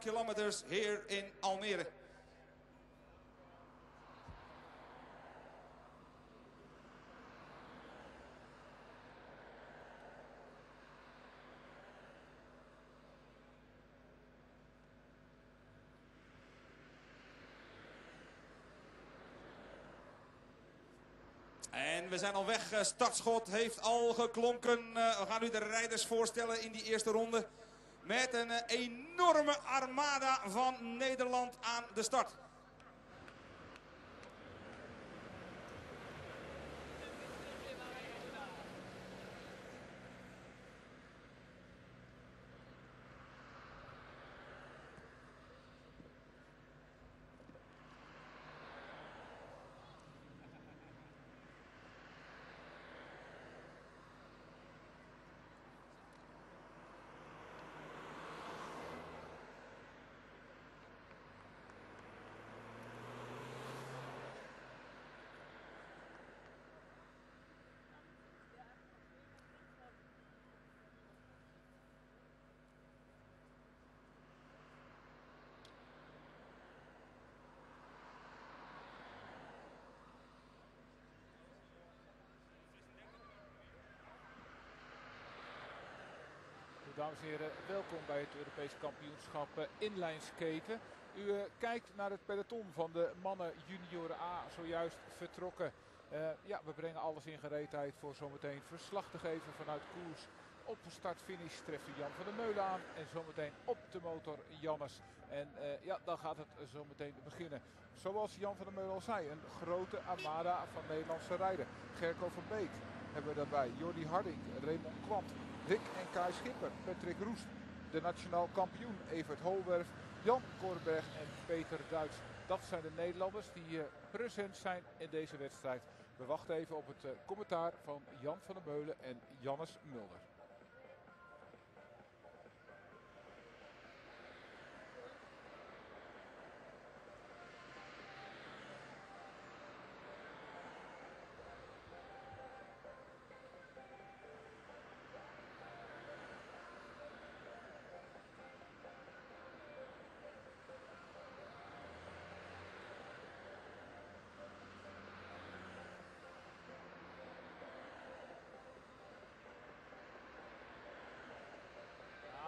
kilometers here in Almere. En we zijn al weg. Eh, startschot heeft al geklonken. Eh, we gaan nu de rijders voorstellen in die eerste ronde. Met een eh, enorme armada van Nederland aan de start. Dames en heren, welkom bij het Europese kampioenschap eh, inlijnskaten. U uh, kijkt naar het peloton van de mannen junioren A, zojuist vertrokken. Uh, ja, we brengen alles in gereedheid voor zometeen verslag te geven vanuit koers. Op start-finish treffen Jan van der Meulen aan en zometeen op de motor Jannes. En ja, dan gaat het zometeen beginnen. Zoals Jan van der Meulen al zei, een grote armada van Nederlandse rijden. Gerko van Beek hebben we daarbij, Jordi Harding, Raymond Kwant, Rick en Kai Schipper, Patrick Roest, de nationaal kampioen Evert Holwerf, Jan Korberg en Peter Duits. Dat zijn de Nederlanders die uh, present zijn in deze wedstrijd. We wachten even op het uh, commentaar van Jan van der Meulen en Jannes Mulder.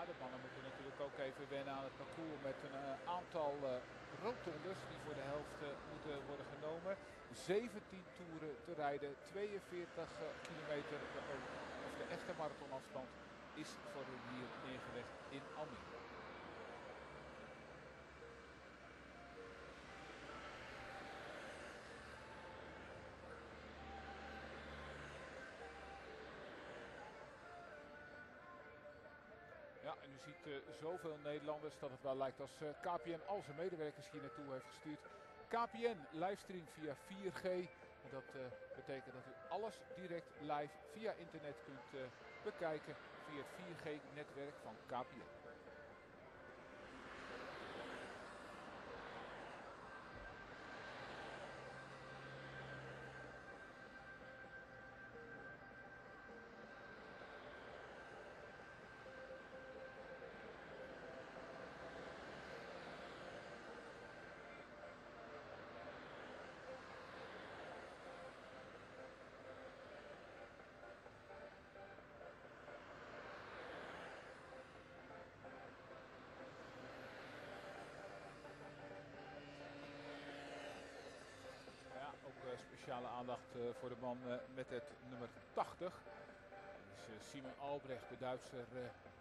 de mannen moeten natuurlijk ook even wennen aan het parcours met een uh, aantal uh, rotondes die voor de helft uh, moeten worden genomen. 17 toeren te rijden, 42 kilometer, de, of de echte marathonafstand is voor hun hier neergelegd in Almere. U ziet uh, zoveel Nederlanders dat het wel lijkt als uh, KPN al zijn medewerkers hier naartoe heeft gestuurd. KPN livestream via 4G. En dat uh, betekent dat u alles direct live via internet kunt bekijken via het 4G-netwerk van KPN. ook speciale aandacht uh, voor de man uh, met het nummer 80. Dat is uh, Simon Albrecht, de Duitser,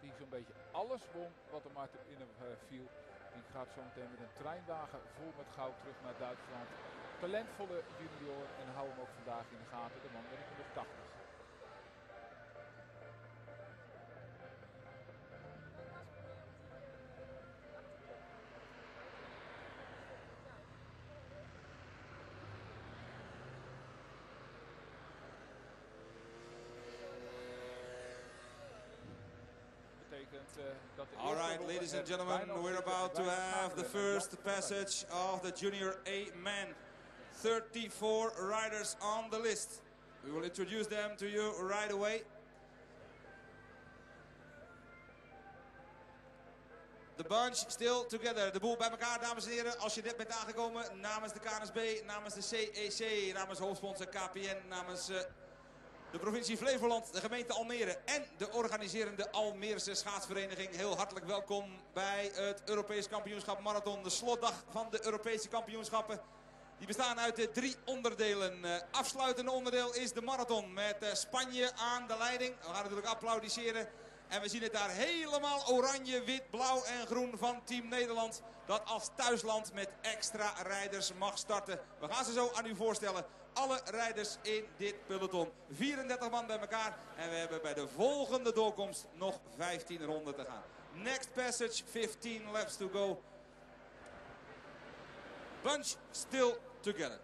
die zo'n beetje alles won wat er maar in hem viel. Die gaat zo meteen met een treinwagen vol met goud terug naar Duitsland. Talentvolle junior en hou hem ook vandaag in de gaten, de man met het nummer 80. All right, ladies and gentlemen, we're about to have the first passage of the Junior A men. 34 riders on the list. We will introduce them to you right away. The bunch still together. De boel bij elkaar, dames en heren. Als je net bent aangekomen namens de KNSB, namens de CEC, namens hoofdsponsor KPN, namens uh, de provincie Flevoland, de gemeente Almere en de organiserende Almeerse schaatsvereniging. Heel hartelijk welkom bij het Europees kampioenschap marathon. De slotdag van de Europese kampioenschappen. Die bestaan uit de drie onderdelen. Uh, afsluitende onderdeel is de marathon met uh, Spanje aan de leiding. We gaan natuurlijk applaudisseren. En we zien het daar helemaal oranje, wit, blauw en groen van Team Nederland. Dat als thuisland met extra rijders mag starten. We gaan ze zo aan u voorstellen. Alle rijders in dit peloton. 34 man bij elkaar. En we hebben bij de volgende doorkomst nog 15 ronden te gaan. Next passage, 15 laps to go. Bunch still together.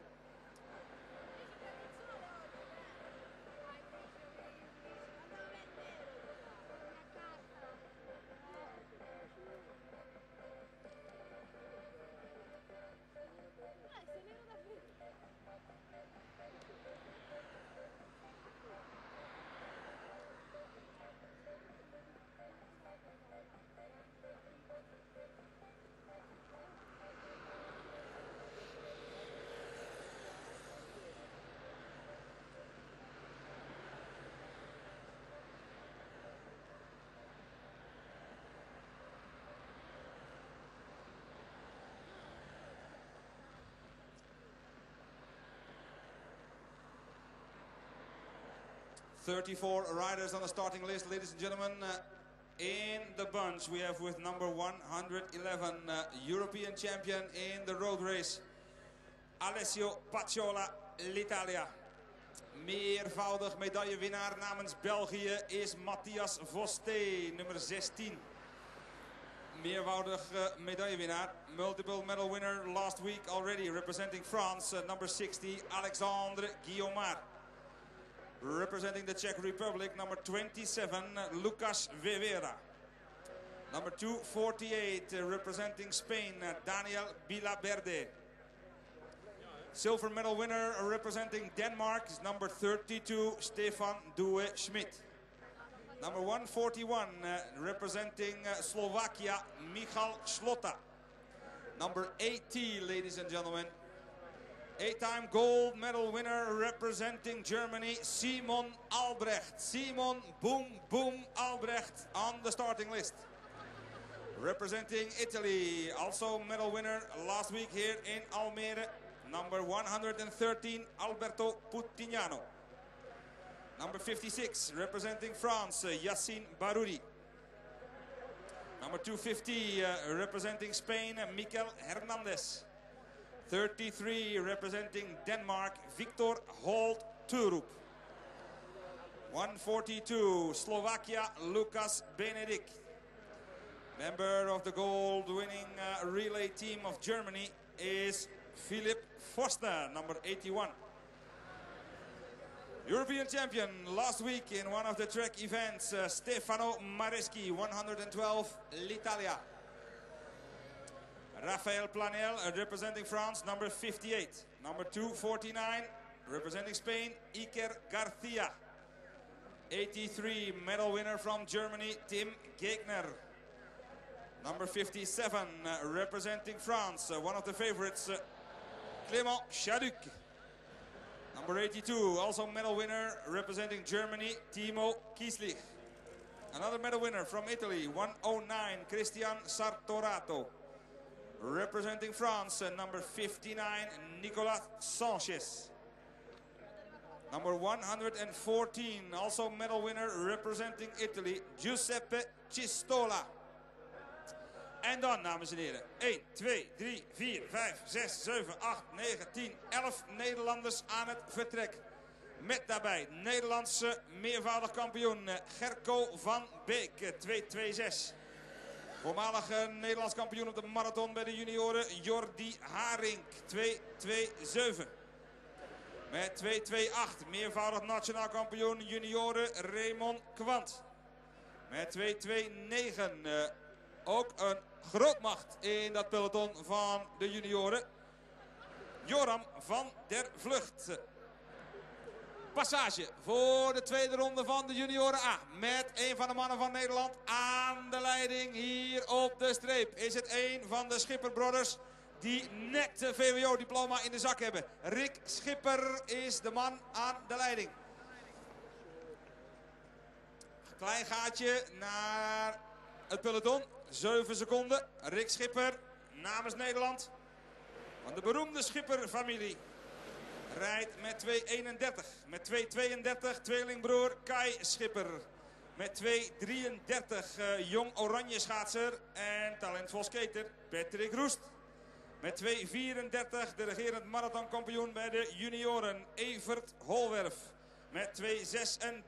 Thirty-four riders on the starting list, ladies and gentlemen. Uh, in the bunch, we have with number 111, uh, European champion in the road race, Alessio Pacciola, l'Italia. Meervoudig medaillewinnaar namens België is Matthias Vosté, nummer 16. Meervoudig uh, medaillewinnaar, multiple medal winner last week already, representing France, uh, number 60, Alexandre Guillaumard. Representing the Czech Republic, number 27, Lucas Vivera. Number 248, uh, representing Spain, Daniel Villaverde. Silver medal winner representing Denmark is number 32, Stefan Due Schmidt. Number 141, uh, representing Slovakia, Michal Slota. Number 80, ladies and gentlemen, Eight-time gold medal winner representing Germany, Simon Albrecht. Simon Boom Boom Albrecht on the starting list. Representing Italy, also medal winner last week here in Almere, number 113, Alberto Putignano. Number 56, representing France, Yassine Baroudi. Number 250, uh, representing Spain, Mikel Hernandez. 33 representing Denmark, Victor Holt Turup. 142 Slovakia, Lucas Benedict. Member of the gold winning uh, relay team of Germany is Philip Forster, number 81. European champion last week in one of the track events, uh, Stefano Mareschi, 112, l'Italia. Rafael Planel uh, representing France, number 58. Number 249, representing Spain, Iker Garcia. 83, medal winner from Germany, Tim Gegner. Number 57, uh, representing France, uh, one of the favorites, Clément Chaduc. Number 82, also medal winner, representing Germany, Timo Kieslich. Another medal winner from Italy, 109, Christian Sartorato. Representing France, uh, number 59, Nicolas Sanchez. Number 114, also medal winner, representing Italy, Giuseppe Cistola. En dan, dames en heren, 1, 2, 3, 4, 5, 6, 7, 8, 9, 10, 11 Nederlanders aan het vertrek. Met daarbij Nederlandse meervoudig kampioen Gerco van Beek, 226. Voormalig Nederlands kampioen op de marathon bij de junioren Jordi Haring 2-2-7. Met 2-2-8 meervoudig nationaal kampioen junioren Raymond Kwant. Met 2-2-9 uh, ook een grootmacht in dat peloton van de junioren. Joram van der Vlucht. Passage voor de tweede ronde van de junioren A. Met een van de mannen van Nederland aan de leiding hier op de streep. Is het een van de Schipperbrothers die net de VWO-diploma in de zak hebben. Rick Schipper is de man aan de leiding. Klein gaatje naar het peloton. 7 seconden. Rick Schipper namens Nederland. Van de beroemde Schipper-familie. Rijdt met 2.31. Met 2.32 tweelingbroer Kai Schipper. Met 2.33 uh, jong oranje schaatser en talentvol skater Patrick Roest. Met 2.34 de regerend marathonkampioen bij de junioren Evert Holwerf. Met 2.36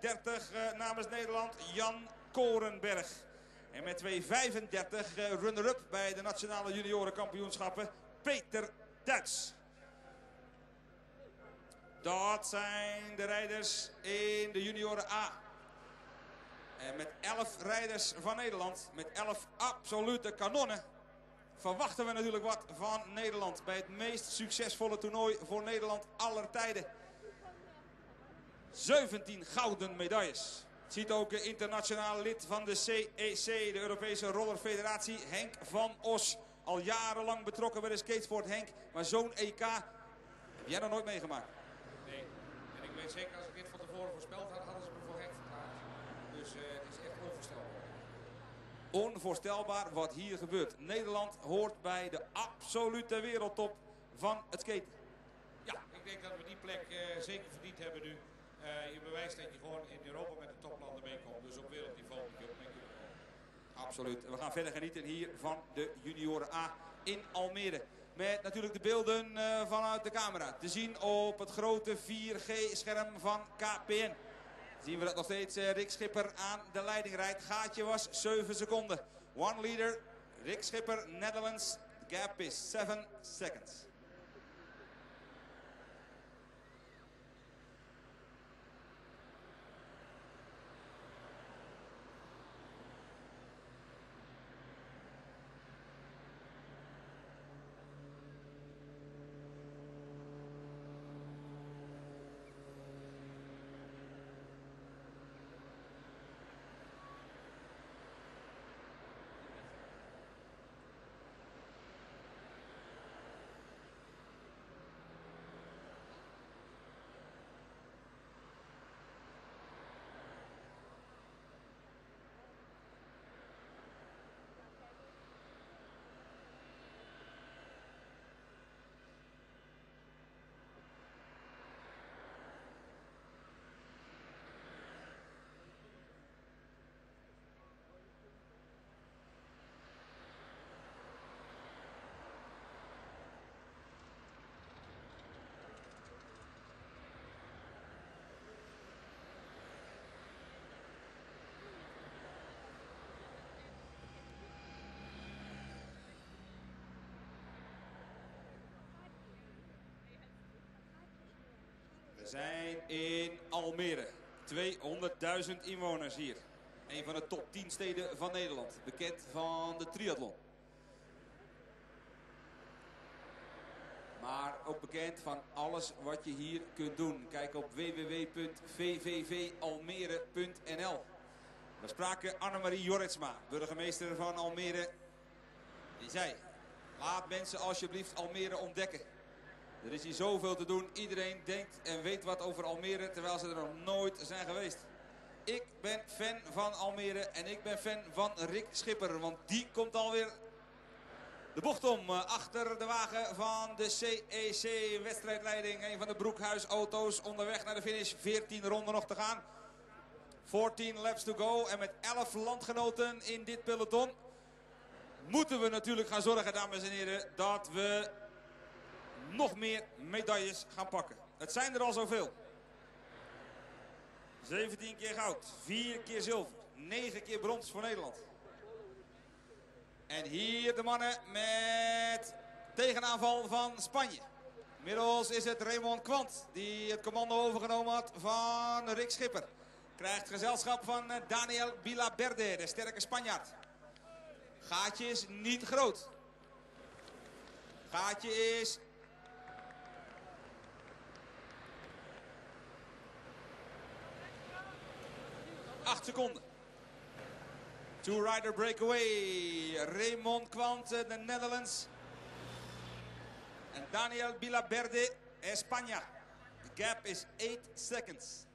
uh, namens Nederland Jan Korenberg. En met 2.35 uh, runner-up bij de nationale juniorenkampioenschappen Peter Duits. Dat zijn de rijders in de junioren A. En met 11 rijders van Nederland, met 11 absolute kanonnen, verwachten we natuurlijk wat van Nederland. Bij het meest succesvolle toernooi voor Nederland aller tijden. 17 gouden medailles. Ziet ook de internationale lid van de CEC, de Europese Rollerfederatie, Henk van Os. Al jarenlang betrokken bij de skatesport, Henk. Maar zo'n EK heb jij nog nooit meegemaakt. Weet zeker als ik dit van tevoren voorspeld had, hadden ze me voor gek verklaard. Dus uh, het is echt onvoorstelbaar. Onvoorstelbaar wat hier gebeurt. Nederland hoort bij de absolute wereldtop van het skaten. Ja, ik denk dat we die plek uh, zeker verdiend hebben nu. Uh, je bewijst dat je gewoon in Europa met de toplanden meekomt. Dus op wereldniveau moet je ook mee kunnen komen. Absoluut. We gaan verder genieten hier van de junioren A in Almere. Met natuurlijk de beelden uh, vanuit de camera. Te zien op het grote 4G-scherm van KPN. Zien we dat nog steeds uh, Rick Schipper aan de leiding rijdt. Gaatje was 7 seconden. One leader, Rick Schipper, Netherlands. The gap is 7 seconds. Zijn in Almere. 200.000 inwoners hier. Een van de top 10 steden van Nederland. Bekend van de triathlon. Maar ook bekend van alles wat je hier kunt doen. Kijk op www.vvvalmere.nl We spraken Annemarie Jorritsma, burgemeester van Almere. Die zei, laat mensen alsjeblieft Almere ontdekken. Er is hier zoveel te doen. Iedereen denkt en weet wat over Almere, terwijl ze er nog nooit zijn geweest. Ik ben fan van Almere en ik ben fan van Rick Schipper. Want die komt alweer de bocht om. Achter de wagen van de CEC wedstrijdleiding. Een van de broekhuisauto's onderweg naar de finish. 14 ronden nog te gaan. 14 laps to go. En met 11 landgenoten in dit peloton. Moeten we natuurlijk gaan zorgen, dames en heren, dat we nog meer medailles gaan pakken. Het zijn er al zoveel. 17 keer goud, 4 keer zilver, 9 keer brons voor Nederland. En hier de mannen met tegenaanval van Spanje. Inmiddels is het Raymond Kwant die het commando overgenomen had van Rick Schipper. Krijgt gezelschap van Daniel Bilaberde, de sterke Spanjaard. Gaatje is niet groot. Gaatje is 8 seconden. Two-rider breakaway. Raymond Quant, de Netherlands. En Daniel Bilaberde, España. The gap is 8 seconds.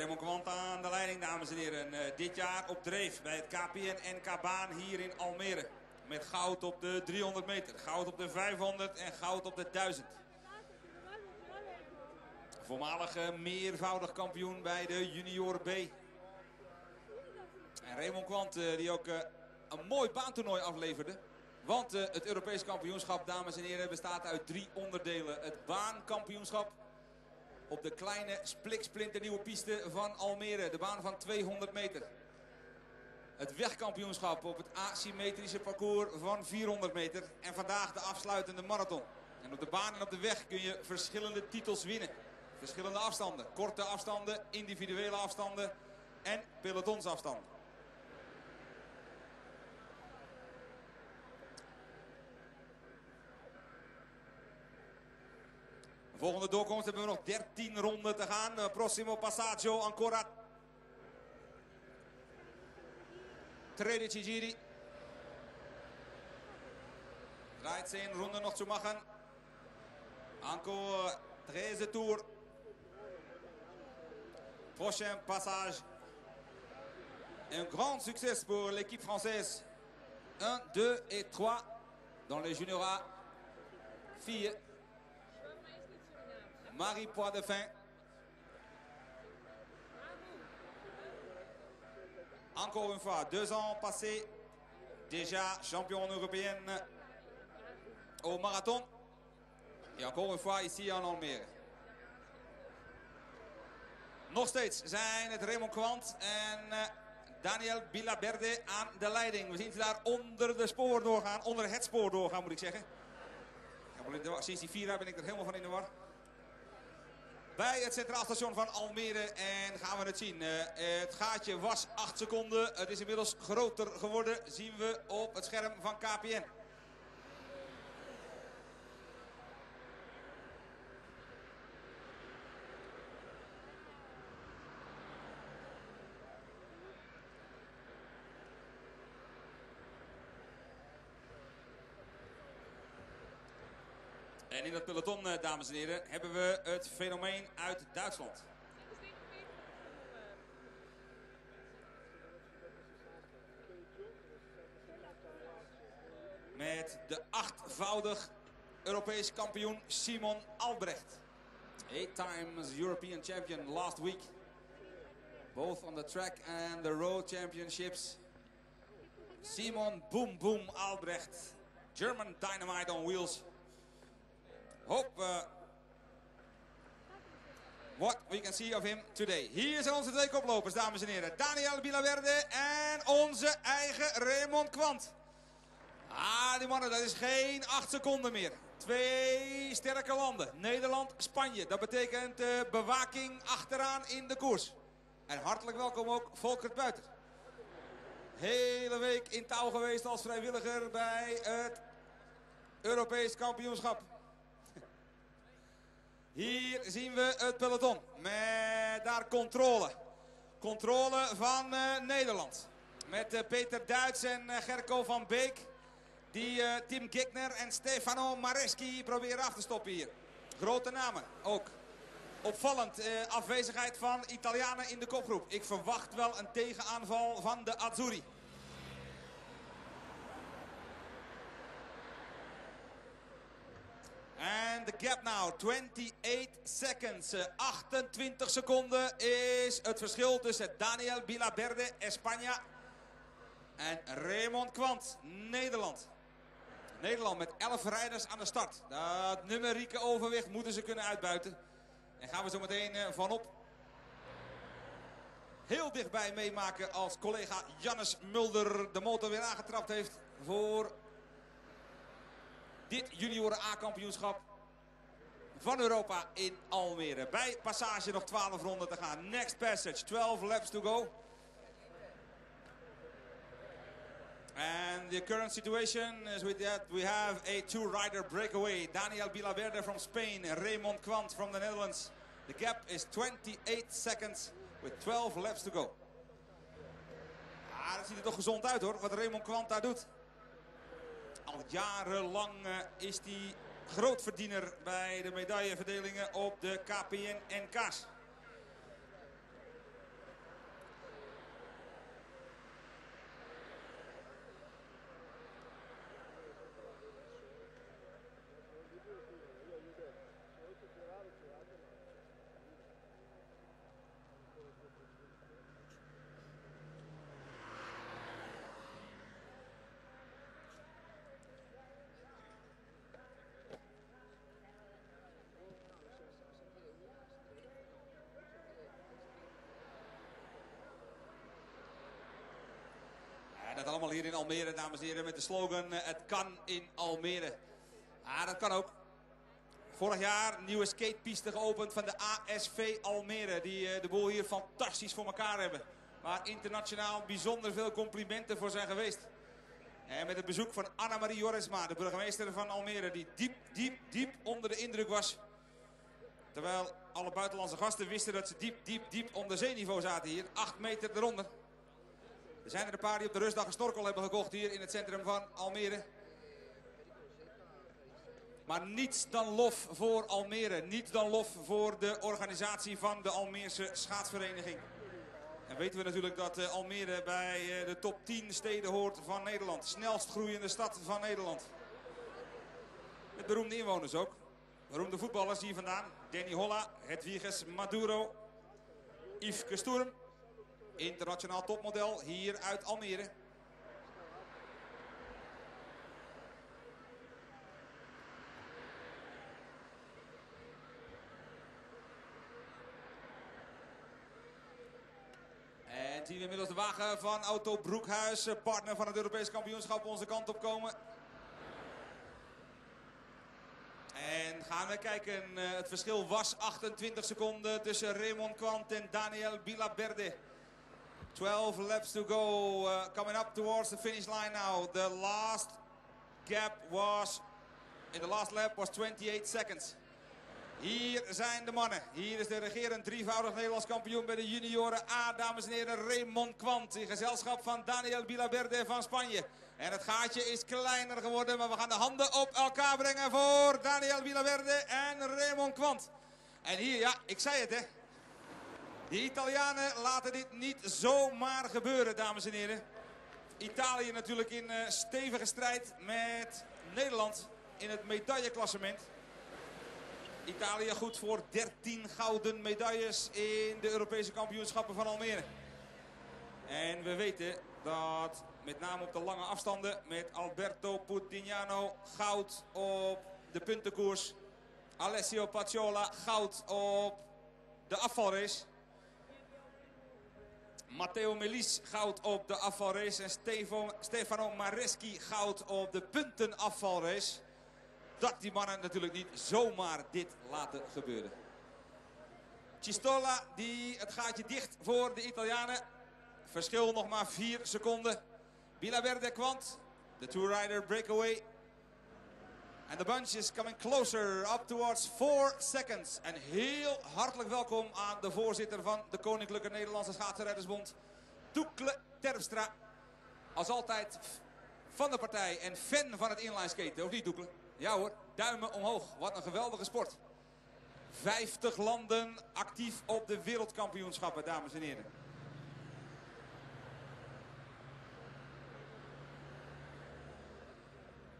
Raymond Kwant aan de leiding, dames en heren. Uh, dit jaar op dreef bij het KPN NK-baan hier in Almere. Met goud op de 300 meter, goud op de 500 en goud op de 1000. Voormalige meervoudig kampioen bij de junioren B. En Raymond Kwant die ook een mooi baantoernooi afleverde. Want het Europees kampioenschap, dames en heren, bestaat uit drie onderdelen. Het baankampioenschap, op de kleine spliksplinternieuwe piste van Almere. De baan van 200 meter. Het wegkampioenschap op het asymmetrische parcours van 400 meter. En vandaag de afsluitende marathon. En op de baan en op de weg kun je verschillende titels winnen. Verschillende afstanden. Korte afstanden, individuele afstanden en pelotonsafstanden. Volgende doorkomst hebben we nog 13 ronden te gaan. Uh, prossimo passaggio ancora. Tredici giri. 13 ronden nog te maken. Encore 13 tours. Prochain passage. Un grand succès pour l'équipe française. 1, 2 et 3 dans les juniors. Filles. Marie Poix de Fin. Encore une fois, deux ans passés, déjà championne européenne au marathon. Et encore une fois ici en Almere. Nog steeds zijn het Raymond Kwant en uh, Daniel Bilaberde aan de leiding. We zien ze daar onder de spoor doorgaan, onder het spoor doorgaan moet ik zeggen. Sinds die vier ben ik er helemaal van in de war bij het Centraal Station van Almere. En gaan we het zien. Uh, het gaatje was 8 seconden. Het is inmiddels groter geworden. Zien we op het scherm van KPN. En in dat peloton, eh, dames en heren, hebben we het fenomeen uit Duitsland. Met de achtvoudig Europees kampioen Simon Albrecht. Eight times European champion last week. Both on the track and the road championships. Simon Boom Boom Albrecht. German dynamite on wheels. Hope uh, what we can see of him today. Hier zijn onze twee koplopers, dames en heren. Daniel Bilaverde en onze eigen Raymond Kwant. Ah, die mannen, dat is geen acht seconden meer. Twee sterke landen. Nederland, Spanje. Dat betekent uh, bewaking achteraan in de koers. En hartelijk welkom ook Volkert Buiter. Hele week in touw geweest als vrijwilliger bij het Europees kampioenschap. Hier zien we het peloton met daar controle. Controle van uh, Nederland. Met uh, Peter Duits en uh, Gerco van Beek. Die Tim Gikner en Stefano Mareschi proberen af te stoppen hier. Grote namen ook. Opvallend afwezigheid van Italianen in de kopgroep. Ik verwacht wel een tegenaanval van de Azzurri. And the gap now, 28 seconds. 28 seconden is het verschil tussen Daniel Bilaberde, España en Raymond Kwant, Nederland. Nederland met 11 rijders aan de start. Dat numerieke overwicht moeten ze kunnen uitbuiten. En gaan we zo meteen uh, vanop heel dichtbij meemaken als collega Jannes Mulder de motor weer aangetrapt heeft voor dit junioren A-kampioenschap van Europa in Almere. Bij passage nog 12 ronden te gaan. Next passage, 12 laps to go. And the current situation is with that we have a two-rider breakaway. Daniel Bilaverde from Spain, Raymond Quant from the Netherlands. The gap is 28 seconds with 12 laps to go. Ah, dat ziet er toch gezond uit hoor, wat Raymond Quant daar doet. Al jarenlang uh, is hij grootverdiener bij de medailleverdelingen op de KPN NK's. Allemaal hier in Almere, dames en heren, met de slogan eh, het kan in Almere. Ah, dat kan ook. Vorig jaar nieuwe skatepiste geopend van de ASV Almere. Die uh, de boel hier fantastisch voor elkaar hebben. Waar internationaal bijzonder veel complimenten voor zijn geweest. En met het bezoek van Anna-Marie Jorisma, de burgemeester van Almere. Die diep, diep, diep onder de indruk was. Terwijl alle buitenlandse gasten wisten dat ze diep, diep, diep onder zeeniveau zaten hier. Acht meter eronder. Er zijn er een paar die op de rustdag een snorkel hebben gekocht hier in het centrum van Almere. Maar niets dan lof voor Almere. Niets dan lof voor de organisatie van de Almeerse schaatsvereniging. En weten we natuurlijk dat uh, Almere bij uh, de top 10 steden hoort van Nederland. Snelst groeiende stad van Nederland. Met beroemde inwoners ook. Beroemde voetballers hier vandaan. Danny Holla, Hedwiges Maduro, Yves Kesturm. Internationaal topmodel hier uit Almere. En zien we inmiddels de wagen van Auto Broekhuis, partner van het Europees kampioenschap, onze kant op komen. En gaan we kijken, eh, het verschil was 28 seconden tussen Raymond Quant en Daniel Bilaberde. 12 laps to go, uh, coming up towards the finish line now. The last gap was, in the last lap was 28 seconds. Hier zijn de mannen. Hier is de regerend drievoudig Nederlands kampioen bij de junioren A, dames en heren, Raymond Kwant. In gezelschap van Daniel Bilaberde van Spanje. En het gaatje is kleiner geworden, maar we gaan de handen op elkaar brengen voor Daniel Bilaberde en Raymond Kwant. En hier, ja, ik zei het hè, de Italianen laten dit niet zomaar gebeuren, dames en heren. Italië natuurlijk in uh, stevige strijd met Nederland in het medailleklassement. Italië goed voor 13 gouden medailles in de Europese kampioenschappen van Almere. En we weten dat met name op de lange afstanden met Alberto Putignano goud op de puntenkoers. Alessio Pacciola goud op de afvalrace. Matteo Melis goud op de afvalrace. En Stefano Mareschi goud op de puntenafvalrace. Dat die mannen natuurlijk niet zomaar dit laten gebeuren. Cistola die het gaatje dicht voor de Italianen. Verschil nog maar 4 seconden. Verde kwant. De two-rider breakaway And the bunch is coming closer, up towards four seconds. En heel hartelijk welkom aan de voorzitter van de Koninklijke Nederlandse Schaatsenrijdersbond, Doekle Terpstra. Als altijd van de partij en fan van het inline skaten, of niet Doekle? Ja hoor, duimen omhoog. Wat een geweldige sport. 50 landen actief op de wereldkampioenschappen, dames en heren.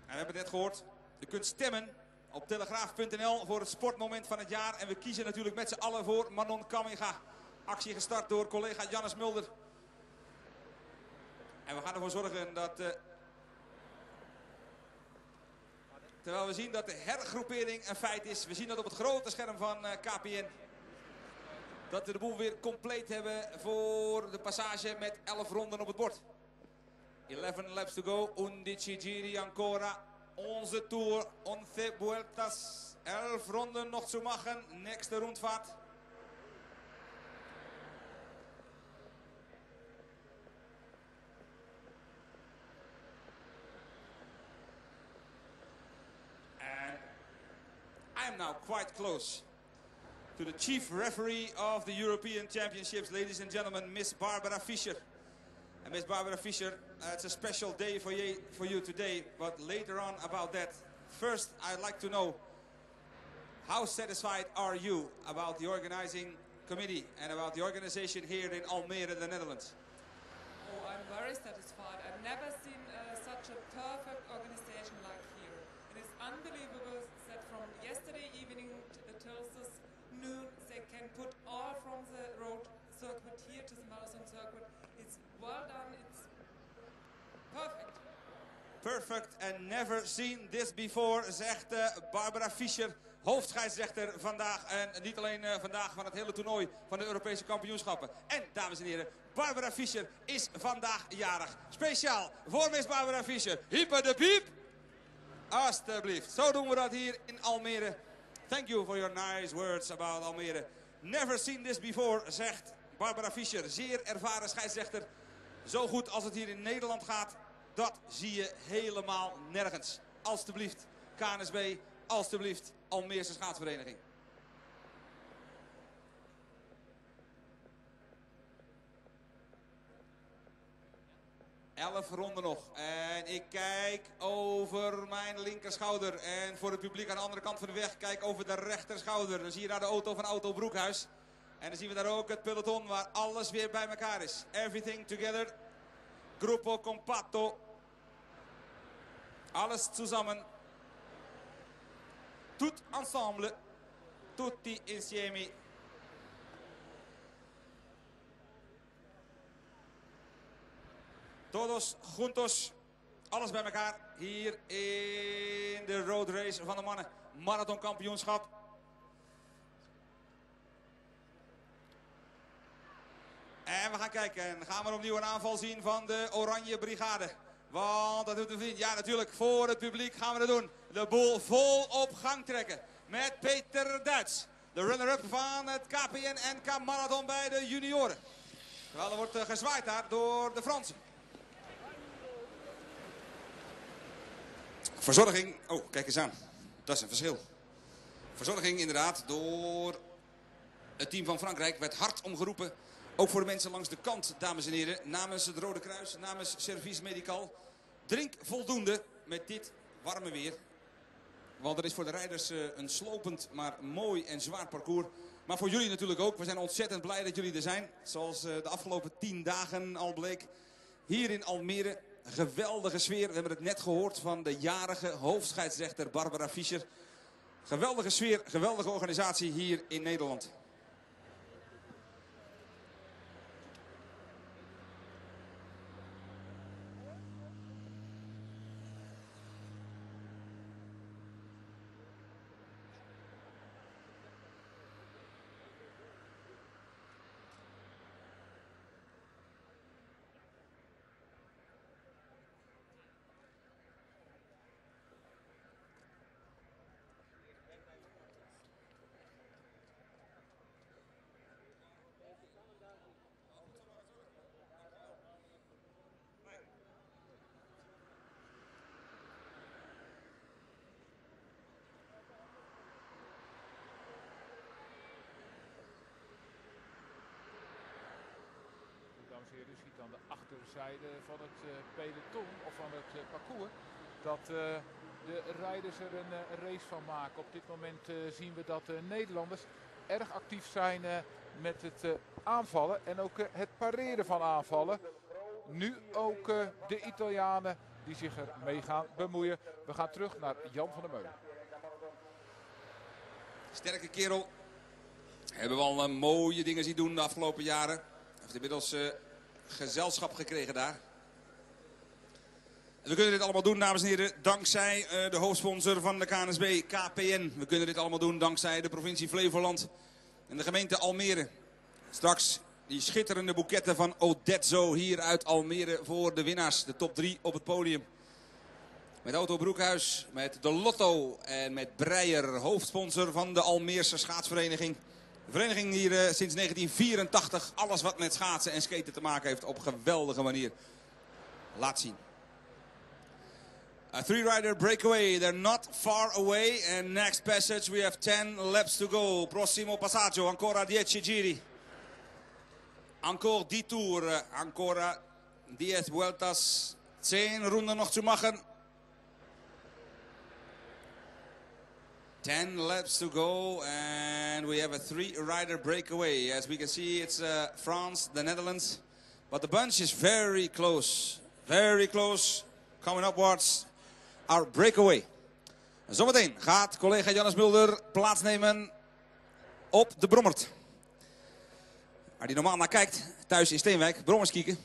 En we hebben het net gehoord, je kunt stemmen op telegraaf.nl voor het sportmoment van het jaar. En we kiezen natuurlijk met z'n allen voor Manon Kamminga. Actie gestart door collega Jannes Mulder. En we gaan ervoor zorgen dat uh, Terwijl we zien dat de hergroepering een feit is. We zien dat op het grote scherm van uh, KPN. Dat we de boel weer compleet hebben voor de passage met 11 ronden op het bord. 11 laps to go. Undici giri ancora. Onze tour. Onze vueltas. 11 ronden nog te maken. Nächste rondvaart. And I'm now quite close to the chief referee of the European Championships, ladies and gentlemen, Miss Barbara Fischer. And Miss Barbara Fischer, uh, it's a special day for you, for you today, but later on about that. First, I'd like to know how satisfied are you about the organizing committee and about the organization here in Almere, the Netherlands? Oh, I'm very satisfied. I've never seen uh, such a perfect organization like here. It is unbelievable that from yesterday evening till this noon they can put Perfect and never seen this before, zegt uh, Barbara Fischer, hoofdscheidsrechter vandaag. En niet alleen uh, vandaag van het hele toernooi van de Europese kampioenschappen. En, dames en heren, Barbara Fischer is vandaag jarig. Speciaal voor Miss Barbara Fischer. Hyper de piep! Alsjeblieft. Zo doen we dat hier in Almere. Thank you for your nice words about Almere. Never seen this before, zegt Barbara Fischer. Zeer ervaren scheidsrechter. Zo goed als het hier in Nederland gaat, dat zie je helemaal nergens. Alsjeblieft, KNSB, alsjeblieft, Almeerse schaatsvereniging. Elf ronden nog. En ik kijk over mijn linkerschouder. En voor het publiek aan de andere kant van de weg kijk over de rechterschouder. Dan zie je daar de auto van Auto Broekhuis. En dan zien we daar ook het peloton waar alles weer bij elkaar is. Everything together. Gruppo compatto. Alles samen. Tout ensemble. Tutti insieme. Todos juntos. Alles bij elkaar. Hier in de road race van de mannen. Marathonkampioenschap. En we gaan kijken. En gaan we opnieuw een aanval zien van de Oranje Brigade. Want dat doet een vriend. Ja, natuurlijk. Voor het publiek gaan we dat doen. De boel vol op gang trekken. Met Peter Duits. De runner-up van het KPN NK Marathon bij de junioren. Terwijl er wordt gezwaaid daar door de Fransen. Verzorging. Oh, kijk eens aan. Dat is een verschil. Verzorging inderdaad door het team van Frankrijk werd hard omgeroepen. Ook voor de mensen langs de kant, dames en heren. Namens het Rode Kruis, namens Service Medical. Drink voldoende met dit warme weer. Want er is voor de rijders een slopend, maar mooi en zwaar parcours. Maar voor jullie natuurlijk ook. We zijn ontzettend blij dat jullie er zijn. Zoals de afgelopen tien dagen al bleek. Hier in Almere. Geweldige sfeer. We hebben het net gehoord van de jarige hoofdscheidsrechter Barbara Fischer. Geweldige sfeer, geweldige organisatie hier in Nederland. U ziet aan de achterzijde van het uh, peloton of van het uh, parcours dat uh, de rijders er een race van maken. Op dit moment zien we dat de Nederlanders erg actief zijn met het aanvallen en ook het pareren van aanvallen. Nu ook de Italianen die zich er mee gaan bemoeien. We gaan terug naar Jan van der Meulen. Sterke kerel. Hebben we al mooie dingen zien doen de afgelopen jaren. Heeft inmiddels gezelschap gekregen daar. We kunnen dit allemaal doen, dames en heren, dankzij uh, de hoofdsponsor van de KNSB, KPN. We kunnen dit allemaal doen dankzij de provincie Flevoland en de gemeente Almere. Straks die schitterende boeketten van Odetzo hier uit Almere voor de winnaars. De top 3 op het podium. Met Auto Broekhuis, met de Lotto en met Breyer, hoofdsponsor van de Almeerse schaatsvereniging. Vereniging hier uh, sinds 1984 alles wat met schaatsen en skaten te maken heeft op geweldige manier laat zien. A three-rider breakaway. They're not far away. And next passage, we have 10 laps to go. Prossimo passaggio, ancora 10 giri. Encore 10 tour, ancora 10 vueltas. 10 runden nog te maken. 10 laps to go and we have a three-rider breakaway. As we can see, it's uh, France, the Netherlands. But the bunch is very close. Very close. Coming upwards. Our breakaway. Zometeen gaat collega Jannes Mulder plaatsnemen op de Brommert. Waar die normaal naar kijkt, thuis in Steenwijk. Brommers kieken.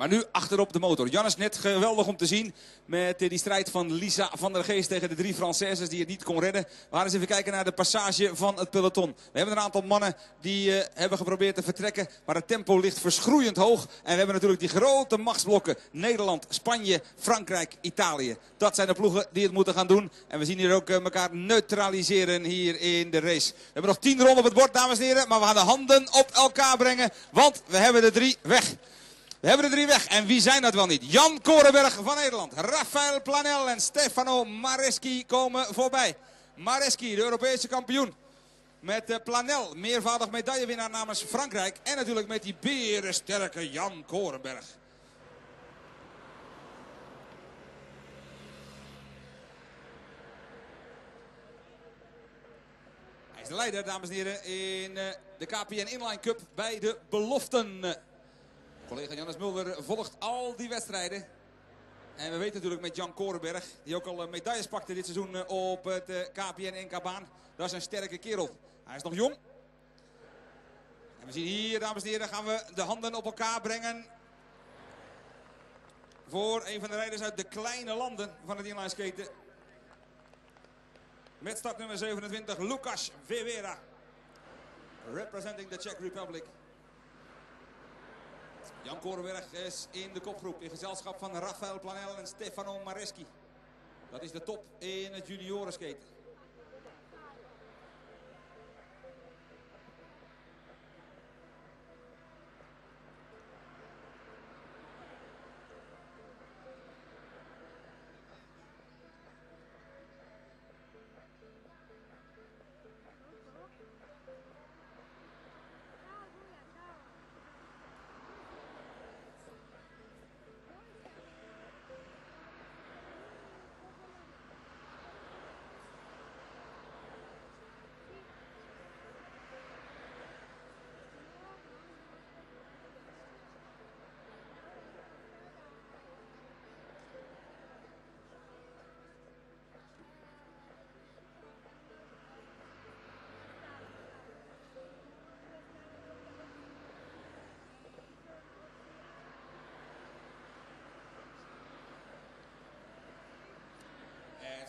Maar nu achterop de motor. Jannes net geweldig om te zien met die strijd van Lisa van der Geest tegen de drie Françaises die het niet kon redden. We gaan eens even kijken naar de passage van het peloton. We hebben een aantal mannen die uh, hebben geprobeerd te vertrekken. Maar het tempo ligt verschroeiend hoog. En we hebben natuurlijk die grote machtsblokken. Nederland, Spanje, Frankrijk, Italië. Dat zijn de ploegen die het moeten gaan doen. En we zien hier ook uh, elkaar neutraliseren hier in de race. We hebben nog tien ronden op het bord dames en heren. Maar we gaan de handen op elkaar brengen. Want we hebben de drie weg. We hebben er drie weg. En wie zijn dat wel niet? Jan Korenberg van Nederland. Rafael Planel en Stefano Mareschi komen voorbij. Mareschi, de Europese kampioen. Met uh, Planel, meervoudig medaillewinnaar namens Frankrijk. En natuurlijk met die berensterke Jan Korenberg. Hij is de leider, dames en heren, in uh, de KPN Inline Cup bij de beloften. Collega Jannes Mulder volgt al die wedstrijden. En we weten natuurlijk met Jan Korenberg, die ook al medailles pakte dit seizoen op het KPN NK-baan. Dat is een sterke kerel. Hij is nog jong. En we zien hier, dames en heren, gaan we de handen op elkaar brengen. Voor een van de rijders uit de kleine landen van het inline skaten. Met startnummer 27, Lucas Vevera. Representing the Czech Republic. Jan Korenberg is in de kopgroep in gezelschap van Rafael Planel en Stefano Mareschi. Dat is de top in het juniorenskaten.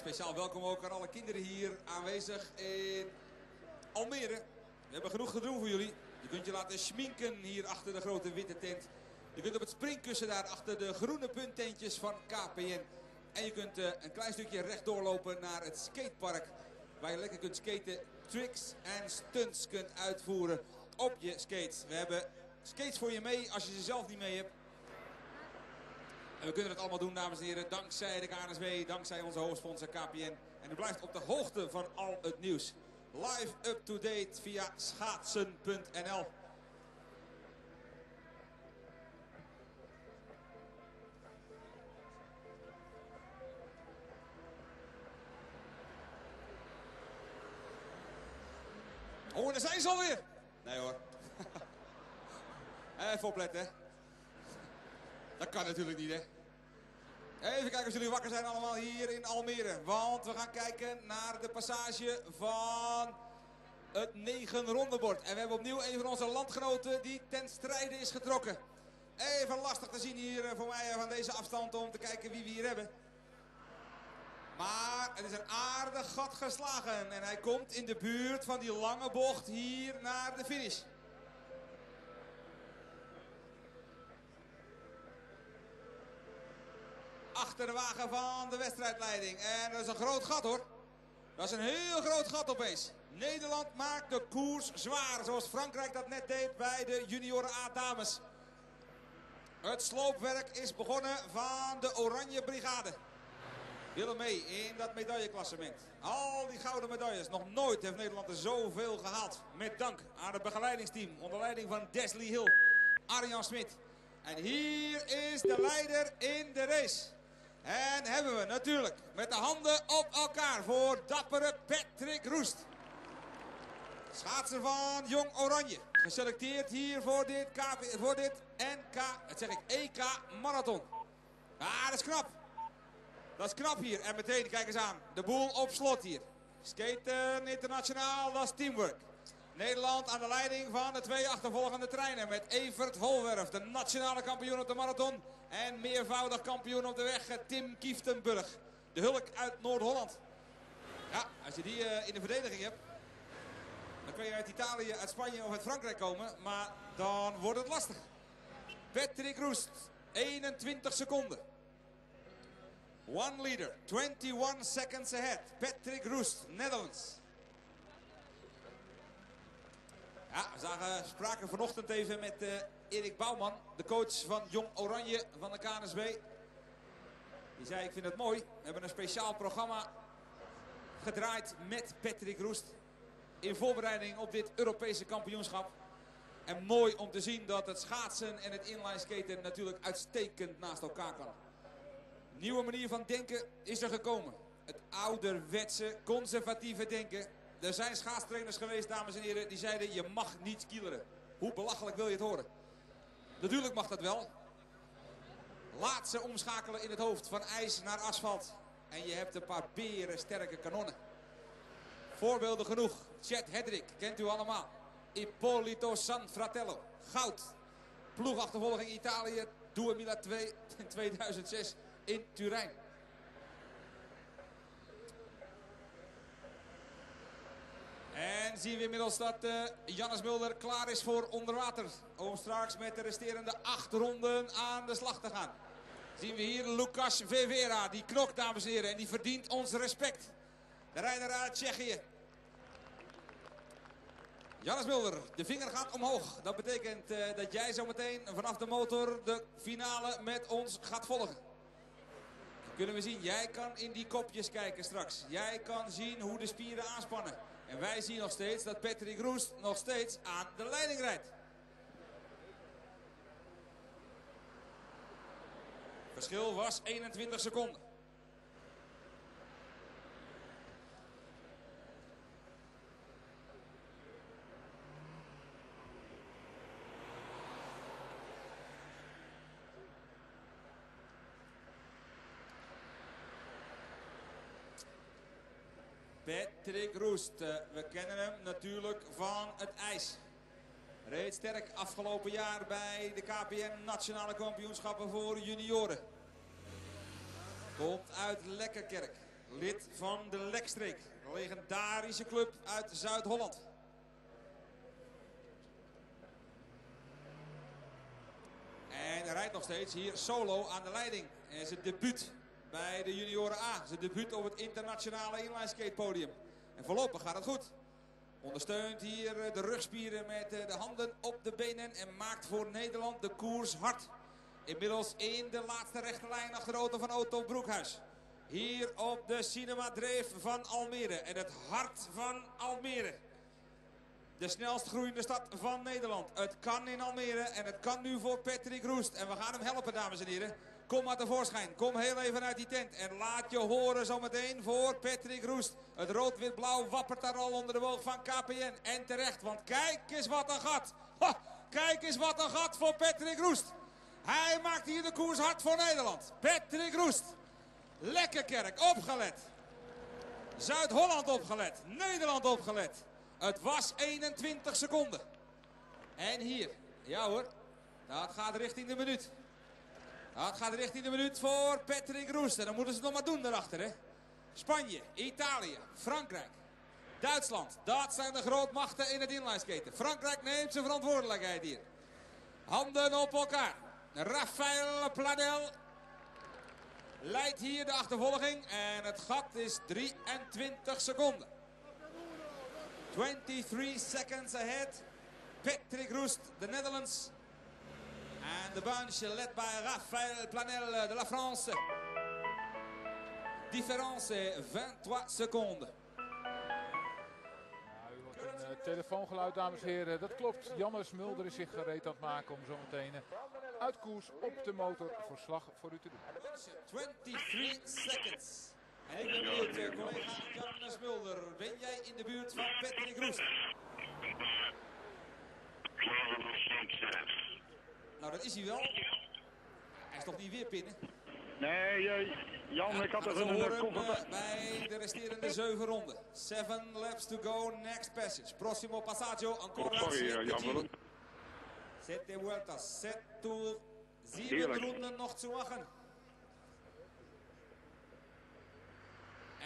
Speciaal welkom ook aan alle kinderen hier aanwezig in Almere. We hebben genoeg doen voor jullie. Je kunt je laten schminken hier achter de grote witte tent. Je kunt op het springkussen daar achter de groene punttentjes van KPN. En je kunt uh, een klein stukje rechtdoor lopen naar het skatepark. Waar je lekker kunt skaten, tricks en stunts kunt uitvoeren op je skates. We hebben skates voor je mee als je ze zelf niet mee hebt. En we kunnen het allemaal doen, dames en heren, dankzij de KNSB, dankzij onze hoofdsponsor KPN. En u blijft op de hoogte van al het nieuws. Live up-to-date via schaatsen.nl. Oh, daar zijn ze alweer. Nee hoor. Even opletten. Dat kan natuurlijk niet, hè. Even kijken of jullie wakker zijn allemaal hier in Almere. Want we gaan kijken naar de passage van het negen rondenbord. En we hebben opnieuw een van onze landgenoten die ten strijde is getrokken. Even lastig te zien hier eh, voor mij eh, van deze afstand om te kijken wie we hier hebben. Maar het is een aardig gat geslagen. En hij komt in de buurt van die lange bocht hier naar de finish. Achter de wagen van de wedstrijdleiding. En dat is een groot gat hoor. Dat is een heel groot gat opeens. Nederland maakt de koers zwaar. Zoals Frankrijk dat net deed bij de junioren A-dames. Het sloopwerk is begonnen van de Oranje Brigade. Willen mee in dat medailleklassement. Al die gouden medailles. Nog nooit heeft Nederland er zoveel gehaald. Met dank aan het begeleidingsteam onder leiding van Desley Hill. Arjan Smit. En hier is de leider in de race. En hebben we natuurlijk met de handen op elkaar voor dappere Patrick Roest. Schaatser van Jong Oranje. Geselecteerd hier voor dit, voor dit NK, het zeg ik, EK Marathon. Ah, dat is knap. Dat is knap hier. En meteen, kijk eens aan, de boel op slot hier. Skaten internationaal, dat is teamwork. Nederland aan de leiding van de twee achtervolgende treinen met Evert Holwerf, de nationale kampioen op de marathon. En meervoudig kampioen op de weg, Tim Kieftenburg. De hulk uit Noord-Holland. Ja, als je die uh, in de verdediging hebt, dan kun je uit Italië, uit Spanje of uit Frankrijk komen. Maar dan wordt het lastig. Patrick Roest, 21 seconden. One leader, 21 seconds ahead. Patrick Roest, Netherlands. Ja, we zagen, spraken vanochtend even met uh, Erik Bouwman, de coach van Jong Oranje van de KNSB. Die zei, ik vind het mooi. We hebben een speciaal programma gedraaid met Patrick Roest. In voorbereiding op dit Europese kampioenschap. En mooi om te zien dat het schaatsen en het inline skaten natuurlijk uitstekend naast elkaar kan. Nieuwe manier van denken is er gekomen. Het ouderwetse, conservatieve denken. Er zijn schaatstrainers geweest, dames en heren, die zeiden je mag niet skileren. Hoe belachelijk wil je het horen? Natuurlijk mag dat wel. Laat ze omschakelen in het hoofd van ijs naar asfalt. En je hebt een paar beren sterke kanonnen. Voorbeelden genoeg. Chet Hedrick, kent u allemaal. Ippolito San Fratello, goud. Ploegachtervolging Italië, Due Mila 2 in 2006 in Turijn. En zien we inmiddels dat uh, Mulder klaar is voor onderwater. Om straks met de resterende acht ronden aan de slag te gaan. Zien we hier Lucas Vevera. Die knokt, dames en heren. En die verdient ons respect. De rijder uit Tsjechië. Jannes Mulder, de vinger gaat omhoog. Dat betekent uh, dat jij zometeen vanaf de motor de finale met ons gaat volgen. Kunnen we zien, jij kan in die kopjes kijken straks. Jij kan zien hoe de spieren aanspannen. En wij zien nog steeds dat Patrick Roest nog steeds aan de leiding rijdt. Verschil was 21 seconden. Patrick Roest. We kennen hem natuurlijk van het ijs. Reed sterk afgelopen jaar bij de KPN Nationale Kampioenschappen voor junioren. Komt uit Lekkerkerk. Lid van de Lekstreek. Een legendarische club uit Zuid-Holland. En rijdt nog steeds hier solo aan de leiding. En zijn debuut bij de junioren A. Zijn debuut op het internationale inline podium. En voorlopig gaat het goed. Ondersteunt hier eh, de rugspieren met eh, de handen op de benen en maakt voor Nederland de koers hard. Inmiddels in de laatste rechte lijn achter de auto van Otto Broekhuis. Hier op de Cinema Dreef van Almere. En het hart van Almere. De snelst groeiende stad van Nederland. Het kan in Almere en het kan nu voor Patrick Roest. En we gaan hem helpen, dames en heren. Kom maar tevoorschijn. Kom heel even uit die tent. En laat je horen zometeen voor Patrick Roest. Het rood-wit-blauw wappert daar al onder de boog van KPN. En terecht, want kijk eens wat een gat. Kijk eens wat een gat voor Patrick Roest. Hij maakt hier de koers hard voor Nederland. Patrick Roest. Lekkerkerk, opgelet. Zuid-Holland opgelet. Nederland opgelet. Het was 21 seconden. En hier, ja hoor, Dat gaat richting de minuut. Dat gaat richting de minuut voor Patrick Roest. En dan moeten ze het nog maar doen daarachter. Hè? Spanje, Italië, Frankrijk, Duitsland. Dat zijn de grootmachten in het inlineskaten. Frankrijk neemt zijn verantwoordelijkheid hier. Handen op elkaar. Rafael Planel leidt hier de achtervolging. En het gat is 23 seconden. 23 seconds ahead. Patrick Roest, the Netherlands. And the bunch led by Raphaël Planel de la France. Différence 23 seconden. Nou, u hoort een eh, telefoongeluid, dames en heren. Dat klopt. Jannes Mulder is zich gereed aan het maken om zometeen eh, uit koers op de motor verslag voor u te doen. 23 seconds. En ik ben benieuwd, eh, collega Jannes Mulder. Ben jij in de buurt van Patrick Roest? Nou, dat is hij wel. Hij is toch niet weer pinnen? Nee, eh, Jan, ik had er een horen eh, bij de resterende zeven ronden. Seven laps to go, next passage. Prossimo passaggio, ancora Oh, sorry, siete eh, Jan giri. Willem. Sette vueltas, set tour, zeven ronden nog te wachten.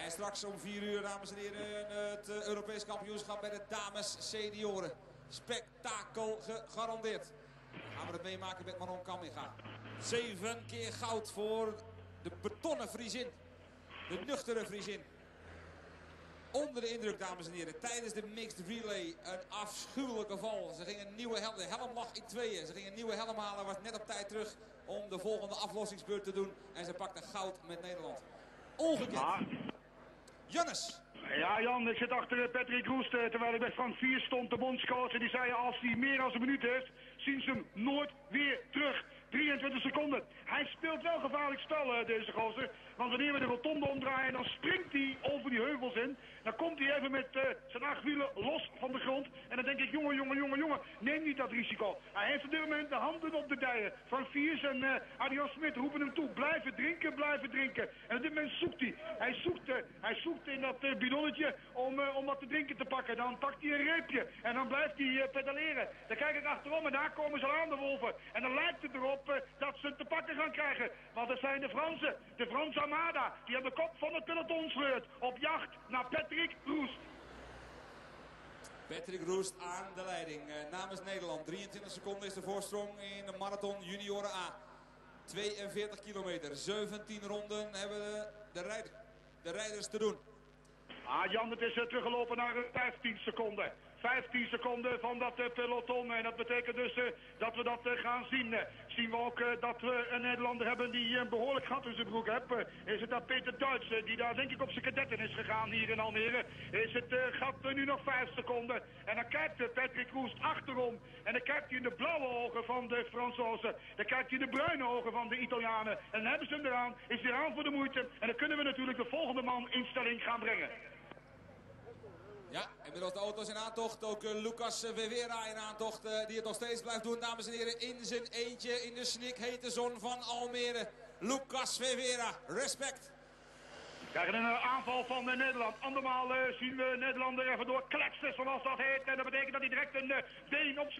En straks om vier uur, dames en heren, het Europees kampioenschap bij de dames senioren. Spektakel gegarandeerd. Gaan we het meemaken met Manon Kamminga. Zeven keer goud voor de betonnen Friesin. De nuchtere Friesin. Onder de indruk, dames en heren. Tijdens de mixed relay een afschuwelijke val. Ze gingen een nieuwe helm. De helm lag in tweeën. Ze gingen een nieuwe helm halen. Was net op tijd terug om de volgende aflossingsbeurt te doen. En ze pakte goud met Nederland. Ongekend. Jannes. Ja, Jan, ik zit achter eh, Patrick Roest, eh, terwijl ik bij Frank 4 stond, de bondscoach. En die zei, als hij meer dan een minuut heeft, zien ze hem nooit weer terug. 23 seconden. Hij speelt wel gevaarlijk spel, eh, deze gozer. Want wanneer we de rotonde omdraaien, dan springt hij over die heuvels in. Dan komt hij even met eh, zijn acht wielen los van de grond. En dan denk ik, jongen, jongen, jongen, jongen, neem niet dat risico. Hij heeft op dit moment de handen op de dijen. Van Viers en eh Adrian Smit roepen hem toe. Blijven drinken, blijven drinken. En op dit moment zoekt hij. Hij zoekt, eh, hij zoekt in dat eh, bidonnetje om, om wat te drinken te pakken. Dan pakt hij een reepje. En dan blijft hij pedaleren. Dan kijk ik achterom en daar komen ze aan de wolven. En dan lijkt het erop dat ze het te pakken gaan krijgen. Want dat zijn de Fransen. De Franse Die aan de kop van het peloton sleurt. Op jacht naar Patrick Roest. Patrick Roest aan de leiding eh, namens Nederland. 23 seconden is de voorsprong in de marathon junioren A. 42 kilometer, 17 ronden hebben de, de, de rijders te doen. Ah, Jan, het is eh, teruggelopen naar eh, 15 seconden. 15 seconden van dat eh, peloton. En dat betekent dus eh, dat we dat eh, gaan zien. Zien we ook dat we een Nederlander hebben die een behoorlijk gat in zijn broek heeft. Is het dat Peter Duits, die daar denk ik op zijn kadetten is gegaan hier in Almere. Is het gat nu nog 5 seconden. En dan kijkt Patrick Roest achterom. En dan kijkt hij in de blauwe ogen van de Fransozen. Dan kijkt hij in de bruine ogen van de Italianen. En dan hebben ze hem eraan. Is hij eraan voor de moeite. En dan kunnen we natuurlijk de volgende man in stelling gaan brengen. Ja, inmiddels de auto's in aantocht. Ook eh, Lucas eh, Vevera in aantocht. eh, die het nog steeds blijft doen, dames en heren. In zijn eentje in de snikhete zon van Almere. Lucas Vevera, respect. Krijgen een eh, aanval van eh, Nederland. Andermaal eh, zien we Nederlander even door kletsen zoals dat heet. En dat betekent dat hij direct een eh, been op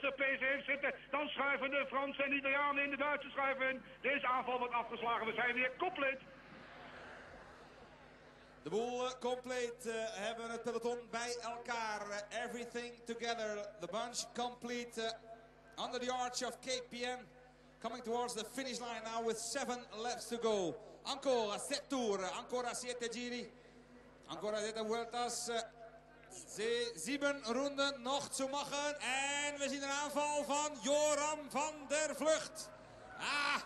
zijn pees heeft zitten. Dan schuiven de Fransen en Italianen in, de Duitsers schuiven. Deze aanval wordt afgeslagen. We zijn weer compleet. De boel eh, compleet. eh, hebben het peloton bij elkaar. Eh, everything together. The bunch complete. under the arch of KPN. Coming towards the finish line now with seven laps to go. Ancora, set tour. Ancora siete giri. Ancora siete vueltas. ze- Zeven ronden nog te maken. En we zien een aanval van Joram van der Vlucht. Ah,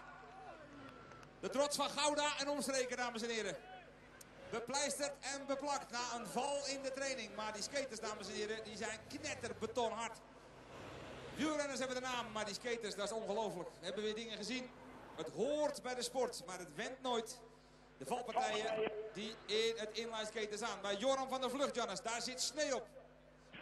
de trots van Gouda en omstreken, dames en heren. Bepleisterd en beplakt na een val in de training. Maar die skaters, dames en heren, die zijn knetterbetonhard. Wielrenners hebben de naam, maar die skaters, dat is ongelooflijk. We hebben weer dingen gezien. Het hoort bij de sport, maar het went nooit. De valpartijen die in het inline skaten staan. Bij Joram van der Vlucht, Jannes, daar zit snee op.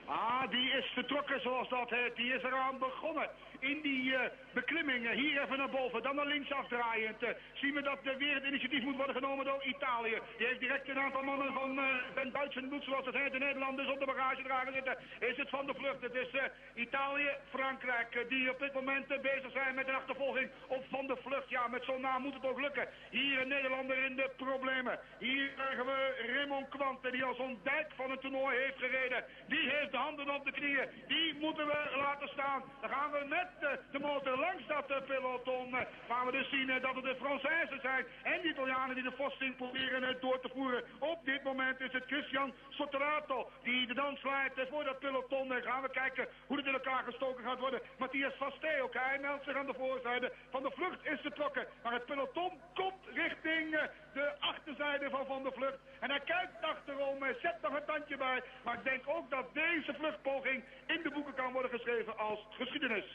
Ah, die is vertrokken zoals dat heet. Die is eraan begonnen. In die uh, beklimmingen. Hier even naar boven. Dan naar links afdraaiend. Uh, zien we dat er weer het initiatief moet worden genomen door Italië. Die heeft direct een aantal mannen van uh, een Duitse bloed zoals het heet in Nederland. Dus op de bagagedrager zitten. Is het van de vlucht. Het is Italië, Frankrijk. die op dit moment bezig zijn met een achtervolging op van de vlucht. Ja, met zo'n naam moet het ook lukken. Hier een Nederlander in de problemen. Hier krijgen we Raymond Kwante. Die als dijk van het toernooi heeft gereden. Die heeft de handen op de knieën. Die moeten we laten staan. Dan gaan we met de, motor langs dat uh, peloton. Uh, waar we dus zien uh, dat het de Fransen zijn. En de Italianen die de Vossing proberen door te voeren. Op dit moment is het Christian Sotterato die de dans leidt voor dat peloton. Dan gaan we kijken hoe het in elkaar gestoken gaat worden. Matthias Vasté ook. Hij meldt zich aan de voorzijde van de vlucht is vertrokken. Maar het peloton komt richting de achterzijde van Van de Vlucht. En hij kijkt achterom, zet nog een tandje bij. Maar ik denk ook dat deze vluchtpoging in de boeken kan worden geschreven als geschiedenis.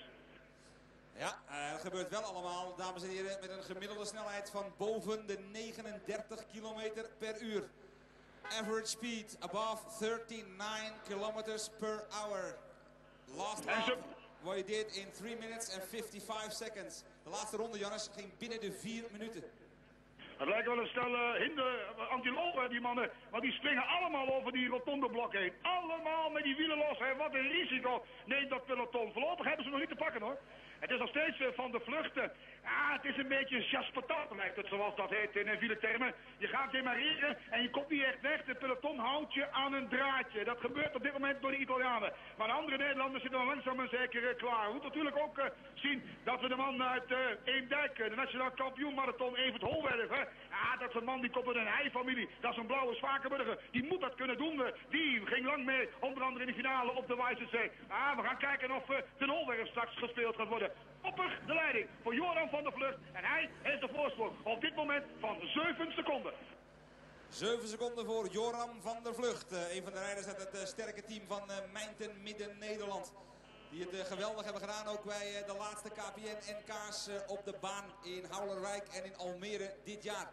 Ja, uh, dat gebeurt wel allemaal, dames en heren, met een gemiddelde snelheid van boven de 39 kilometer per uur. Average speed above 39 kilometers per hour. Last lap, what he did in 3 minutes and 55 seconds. De laatste ronde, Jannes, ging binnen de 4 minuten. Het lijkt wel een stel hinder, antilopen, die mannen. Want die springen allemaal over die rotondeblok heen. Allemaal met die wielen los. Hè. Wat een risico neemt dat peloton. Voorlopig hebben ze nog niet te pakken hoor. Het is nog steeds uh, van de vluchten. Ja, het is een beetje lijkt het zoals dat heet in uh, termen. Je gaat demareren en je komt niet echt weg. De peloton houdt je aan een draadje. Dat gebeurt op dit moment door de Italianen. Maar de andere Nederlanders zitten langzaam en zeker uh, klaar. We moeten natuurlijk ook uh, zien dat we de man uit uh, de nationaal kampioen marathon, Evert Holwerf. Ja, dat is een man die komt uit een heifamilie. Dat is een blauwe Spakenburger. Die moet dat kunnen doen. Die ging lang mee, onder andere in de finale op de Zee. Ah, we gaan kijken of uh, ten Holwerf straks gespeeld gaat worden. Opper de leiding voor Joran van der Vlucht. En hij heeft de voorsprong op dit moment van 7 seconden. 7 seconden voor Joram van der Vlucht. Uh, een van de rijders uit het uh, sterke team van uh, Mijnten Midden-Nederland. Die het geweldig hebben gedaan ook bij de laatste KPN-NK's op de baan in Houlerwijk en in Almere dit jaar.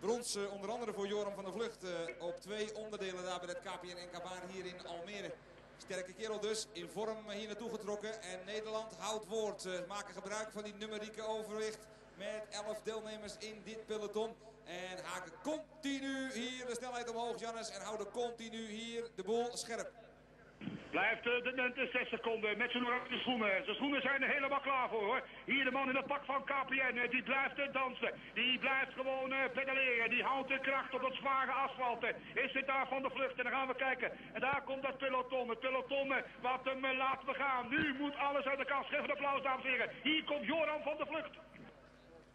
Brons onder andere voor Joram van der Vlucht op twee onderdelen daar bij het KPN-NK-baan hier in Almere. Sterke kerel dus, in vorm hier naartoe getrokken. En Nederland houdt woord. Ze maken gebruik van die numerieke overwicht met 11 deelnemers in dit peloton. En haken continu hier de snelheid omhoog, Jannes. En houden continu hier de boel scherp. Blijft uh, de, de 6 seconden met zijn oranje schoenen. Zijn schoenen zijn er helemaal klaar voor hoor. Hier de man in het pak van KPN. Die blijft dansen. Die blijft gewoon uh, pedaleren. Die houdt de kracht op dat zware asfalt. Is het daar van de vlucht. En dan gaan we kijken. En daar komt dat peloton. Het peloton wat hem laat begaan. Nu moet alles uit de kast. Geef een applaus dames en heren. Hier komt Joran van de vlucht.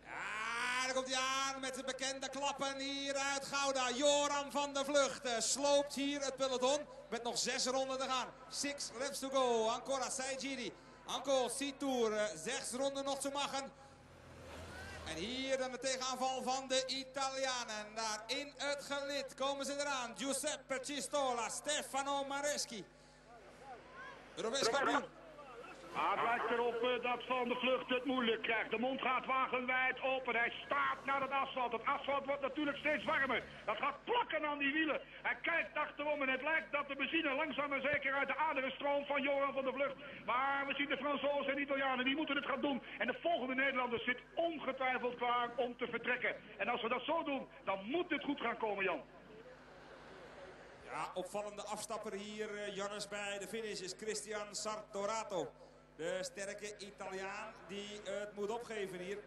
Ja, daar komt hij aan met de bekende klappen hier uit Gouda. Joran van der Vlucht sloopt hier het peloton met nog zes ronden te gaan. Six laps to go. Ancora sei giri. Ancora C-Tour. Zes ronden nog te maken. En hier dan de tegenaanval van de Italianen. Daar in het gelid komen ze eraan. Giuseppe Cistola, Stefano Mareschi. Europees kampioen. Ah, het lijkt erop uh, dat Van de Vlucht het moeilijk krijgt. De mond gaat wagenwijd open. Hij staat naar het asfalt. Het asfalt wordt natuurlijk steeds warmer. Dat gaat plakken aan die wielen. Hij kijkt achterom en het lijkt dat de benzine langzaam en zeker uit de aderen stroomt van Johan van de Vlucht. Maar we zien de Fransozen en Italianen, die moeten het gaan doen. En de volgende Nederlander zit ongetwijfeld klaar om te vertrekken. En als we dat zo doen, dan moet dit goed gaan komen, Jan. Ja, opvallende afstapper hier, uh, Jannes, bij de finish is Christian Sartorato. De sterke Italiaan die het moet opgeven hier.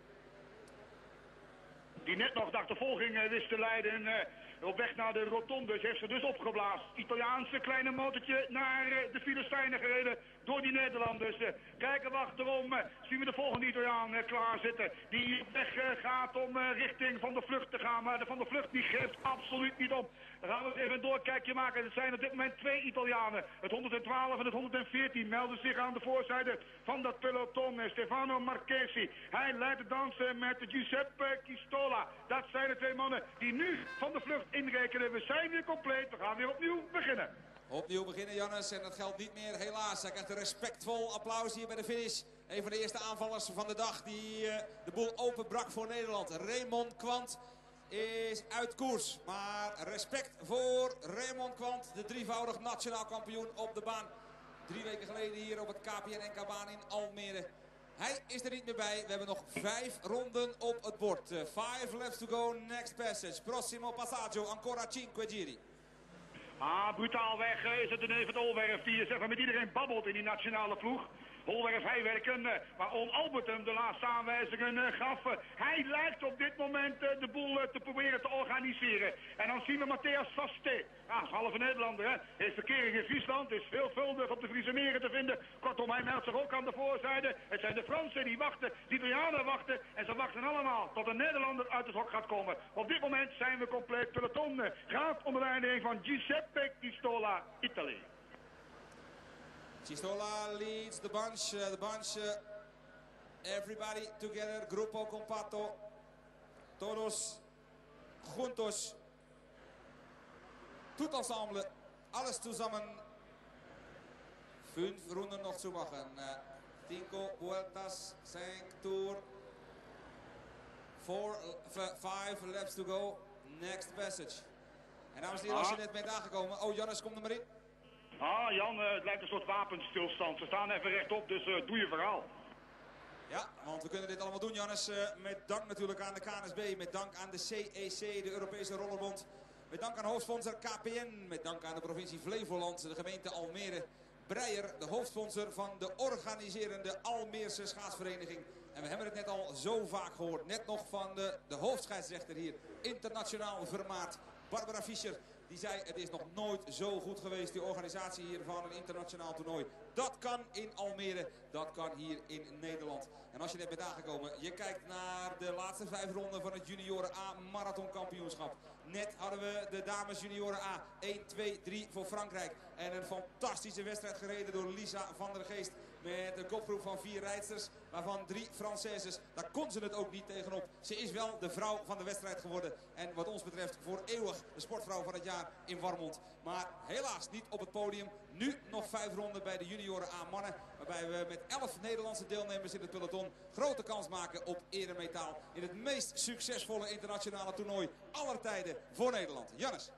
Die net nog de achtervolging wist te leiden. Uh, op weg naar de rotonde heeft ze dus opgeblazen. Italiaanse kleine motortje naar uh, de Filistijnen gereden door die Nederlanders. Uh, kijken we achterom, zien we de volgende Italiaan klaar zitten. Die weg gaat om richting van de vlucht te gaan. Maar van de vlucht die geeft absoluut niet op. Dan gaan we even een doorkijkje maken. Er zijn op dit moment twee Italianen. Het 112 en het 114 melden zich aan de voorzijde van dat peloton. Stefano Marchesi. Hij leidt de dansen met Giuseppe Chistola. Dat zijn de twee mannen die nu van de vlucht inrekenen. We zijn weer compleet. We gaan weer opnieuw beginnen. Opnieuw beginnen, Jannes. En dat geldt niet meer, helaas. Hij krijgt een respectvol applaus hier bij de finish. Een van de eerste aanvallers van de dag die uh, de boel openbrak voor Nederland. Raymond Kwant is uit koers. Maar respect voor Raymond Kwant, de drievoudig nationaal kampioen op de baan. Drie weken geleden hier op het KPN NK-baan in Almere. Hij is er niet meer bij. We hebben nog vijf ronden op het bord. Uh, five laps to go, next passage. Prossimo passaggio, ancora cinque giri. Ah, brutaal weg is het neef van Olwerf die zeg maar, met iedereen babbelt in die nationale ploeg. Holwerf Heiwerken, waar On Albert hem de laatste aanwijzingen eh, gaf. Hij lijkt op dit moment eh, de boel te proberen te organiseren. En dan zien we Matthias Vaste. Ja, halve Nederlander, hè. Heeft verkering in Friesland, is veelvuldig op de Friese meren te vinden. Kortom, hij meldt zich ook aan de voorzijde. Het zijn de Fransen die wachten, de Italianen wachten. En ze wachten allemaal tot een Nederlander uit het hok gaat komen. Op dit moment zijn we compleet peloton. Gaat onder leiding van Giuseppe Pistola, Italië. Chistola leads the bunch. Uh, the bunch, uh, everybody together, grupo compacto, todos juntos, tout ensemble, alles zusammen. Fünf Runden noch zu machen. Uh, cinco vueltas, cinq tour, four, five laps to go. Next passage. En dames en heren, als je net bent aangekomen. Oh, Jannes, kom er maar in. Ah, Jan, uh, het lijkt een soort wapenstilstand. Ze staan even rechtop, dus uh, doe je verhaal. Ja, want we kunnen dit allemaal doen, Jannes. Uh, met dank natuurlijk aan de KNSB, met dank aan de CEC, de Europese Rollerbond. Met dank aan hoofdsponsor KPN, met dank aan de provincie Flevoland, de gemeente Almere. Breyer, de hoofdsponsor van de organiserende Almeerse schaatsvereniging. En we hebben het net al zo vaak gehoord. Net nog van de, de hoofdscheidsrechter hier. Internationaal vermaard. Barbara Fischer. Die zei het is nog nooit zo goed geweest, die organisatie hier van een internationaal toernooi. Dat kan in Almere, dat kan hier in Nederland. En als je net bent aangekomen, je kijkt naar de laatste vijf ronden van het junioren A marathonkampioenschap. Net hadden we de dames junioren A 1, 2, 3 voor Frankrijk. En een fantastische wedstrijd gereden door Lisa van der Geest. Met een kopgroep van vier rijdsters, waarvan drie Françaises. Daar kon ze het ook niet tegenop. Ze is wel de vrouw van de wedstrijd geworden. En wat ons betreft voor eeuwig de sportvrouw van het jaar in Warmond. Maar helaas niet op het podium. Nu nog vijf ronden bij de junioren A mannen. Waarbij we met elf Nederlandse deelnemers in het peloton grote kans maken op eremetaal. In het meest succesvolle internationale toernooi aller tijden voor Nederland. Jannes.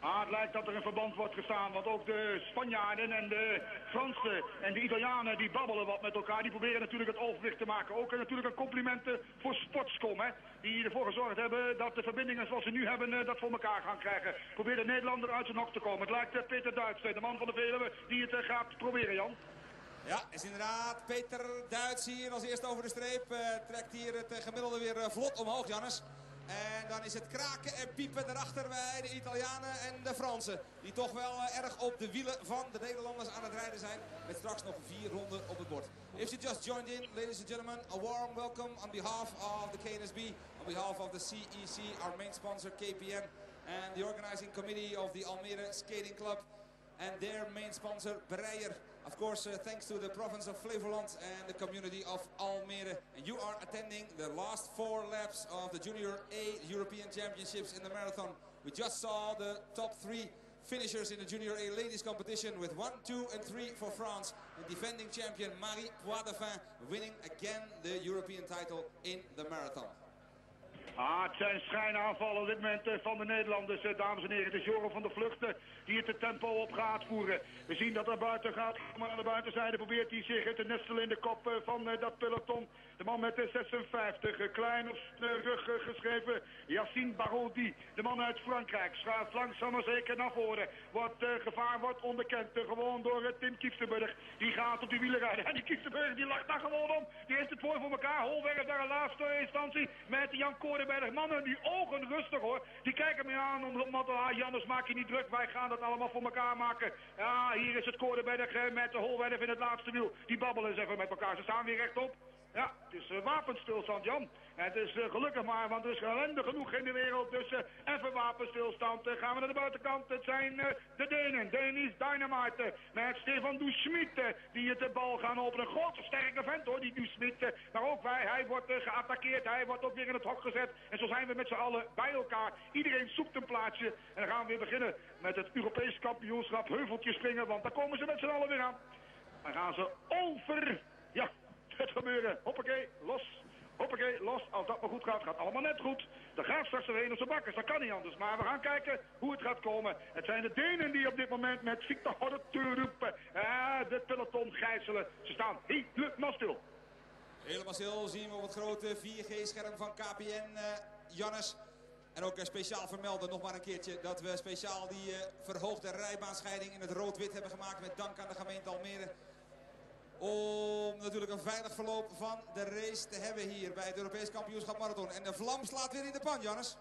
Ah, het lijkt dat er een verband wordt gestaan, want ook de Spanjaarden en de Fransen en de Italianen die babbelen wat met elkaar. Die proberen natuurlijk het overwicht te maken. Ook natuurlijk een complimenten voor Sportscom, hè, die ervoor gezorgd hebben dat de verbindingen zoals ze nu hebben, eh, dat voor elkaar gaan krijgen. Probeer de Nederlander uit zijn hok te komen. Het lijkt eh, Peter Duits, de man van de Veluwe, die het eh, gaat proberen, Jan. Ja, is inderdaad Peter Duits hier als eerste over de streep. trekt hier het gemiddelde weer vlot omhoog, Jannes. En dan is het kraken en piepen erachter bij de Italianen en de Fransen. Die toch wel eh, erg op de wielen van de Nederlanders aan het rijden zijn. Met straks nog vier ronden op het bord. If you just joined in, ladies and gentlemen, a warm welcome on behalf of the KNSB. On behalf of the CEC, our main sponsor KPN. And the organizing committee of the Almere Skating Club. And their main sponsor Breyer. Of course, uh, thanks to the province of Flevoland and the community of Almere. And you are attending the last four laps of the Junior A European Championships in the marathon. We just saw the top three finishers in the Junior A ladies competition with one, two and three for France. And defending champion Marie Poidevin winning again the European title in the marathon. Ah, het zijn schijnaanvallen op dit moment eh, van de Nederlanders, eh, dames en heren. Is Joren van de Vluchten die het tempo op gaat voeren. We zien dat er buiten gaat, maar aan de buitenzijde probeert hij zich te nestelen in de kop eh, van dat peloton. De man met de 56, klein op de rug geschreven, Yassine Barodi. De man uit Frankrijk schuift langzaam maar zeker naar voren. Wat gevaar wordt onderkend, gewoon door Tim Kieftenburg. Die gaat op die wielen rijden. En die Kieftenburg die lacht daar gewoon om. Die heeft het voor elkaar. Holwerf daar een laatste instantie met Jan Koorden bij de mannen. Die ogen rustig hoor. Die kijken me aan omdat, ah, Jannes maak je niet druk. Wij gaan dat allemaal voor elkaar maken. Ja, hier is het Koordenberg met de Holwerf in het laatste wiel. Die babbelen eens even met elkaar. Ze staan weer rechtop. Ja, het is uh, wapenstilstand, Jan. Het is uh, gelukkig maar, want er is ellende genoeg in de wereld. Dus uh, even wapenstilstand. gaan we naar de buitenkant. Het zijn de Denen. Denis Dynamite. Met Stefan Duschmid. die het de bal gaan openen. Grote sterke vent hoor, die Duschmid. maar ook wij. Hij wordt geattaqueerd. Hij wordt ook weer in het hok gezet. En zo zijn we met z'n allen bij elkaar. Iedereen zoekt een plaatsje. En dan gaan we weer beginnen met het Europees kampioenschap heuveltjes springen. Want daar komen ze met z'n allen weer aan. Dan gaan ze over... Ja, het gebeuren. Hoppakee, los. Hoppakee, los. Als dat maar goed gaat, gaat allemaal net goed. Dan gaat straks weer heen op zijn bakkers. Dat kan niet anders. Maar we gaan kijken hoe het gaat komen. Het zijn de Denen die op dit moment met Victor Horturup uh, de peloton gijzelen. Ze staan helemaal stil. Helemaal stil zien we op het grote 4G-scherm van KPN, uh, Jannes. En ook uh, speciaal vermelden nog maar een keertje dat we speciaal die uh, verhoogde rijbaanscheiding in het rood-wit hebben gemaakt. Met dank aan de gemeente Almere. Om natuurlijk een veilig verloop van de race te hebben hier bij het Europees kampioenschap marathon. En de vlam slaat weer in de pan, Jannes.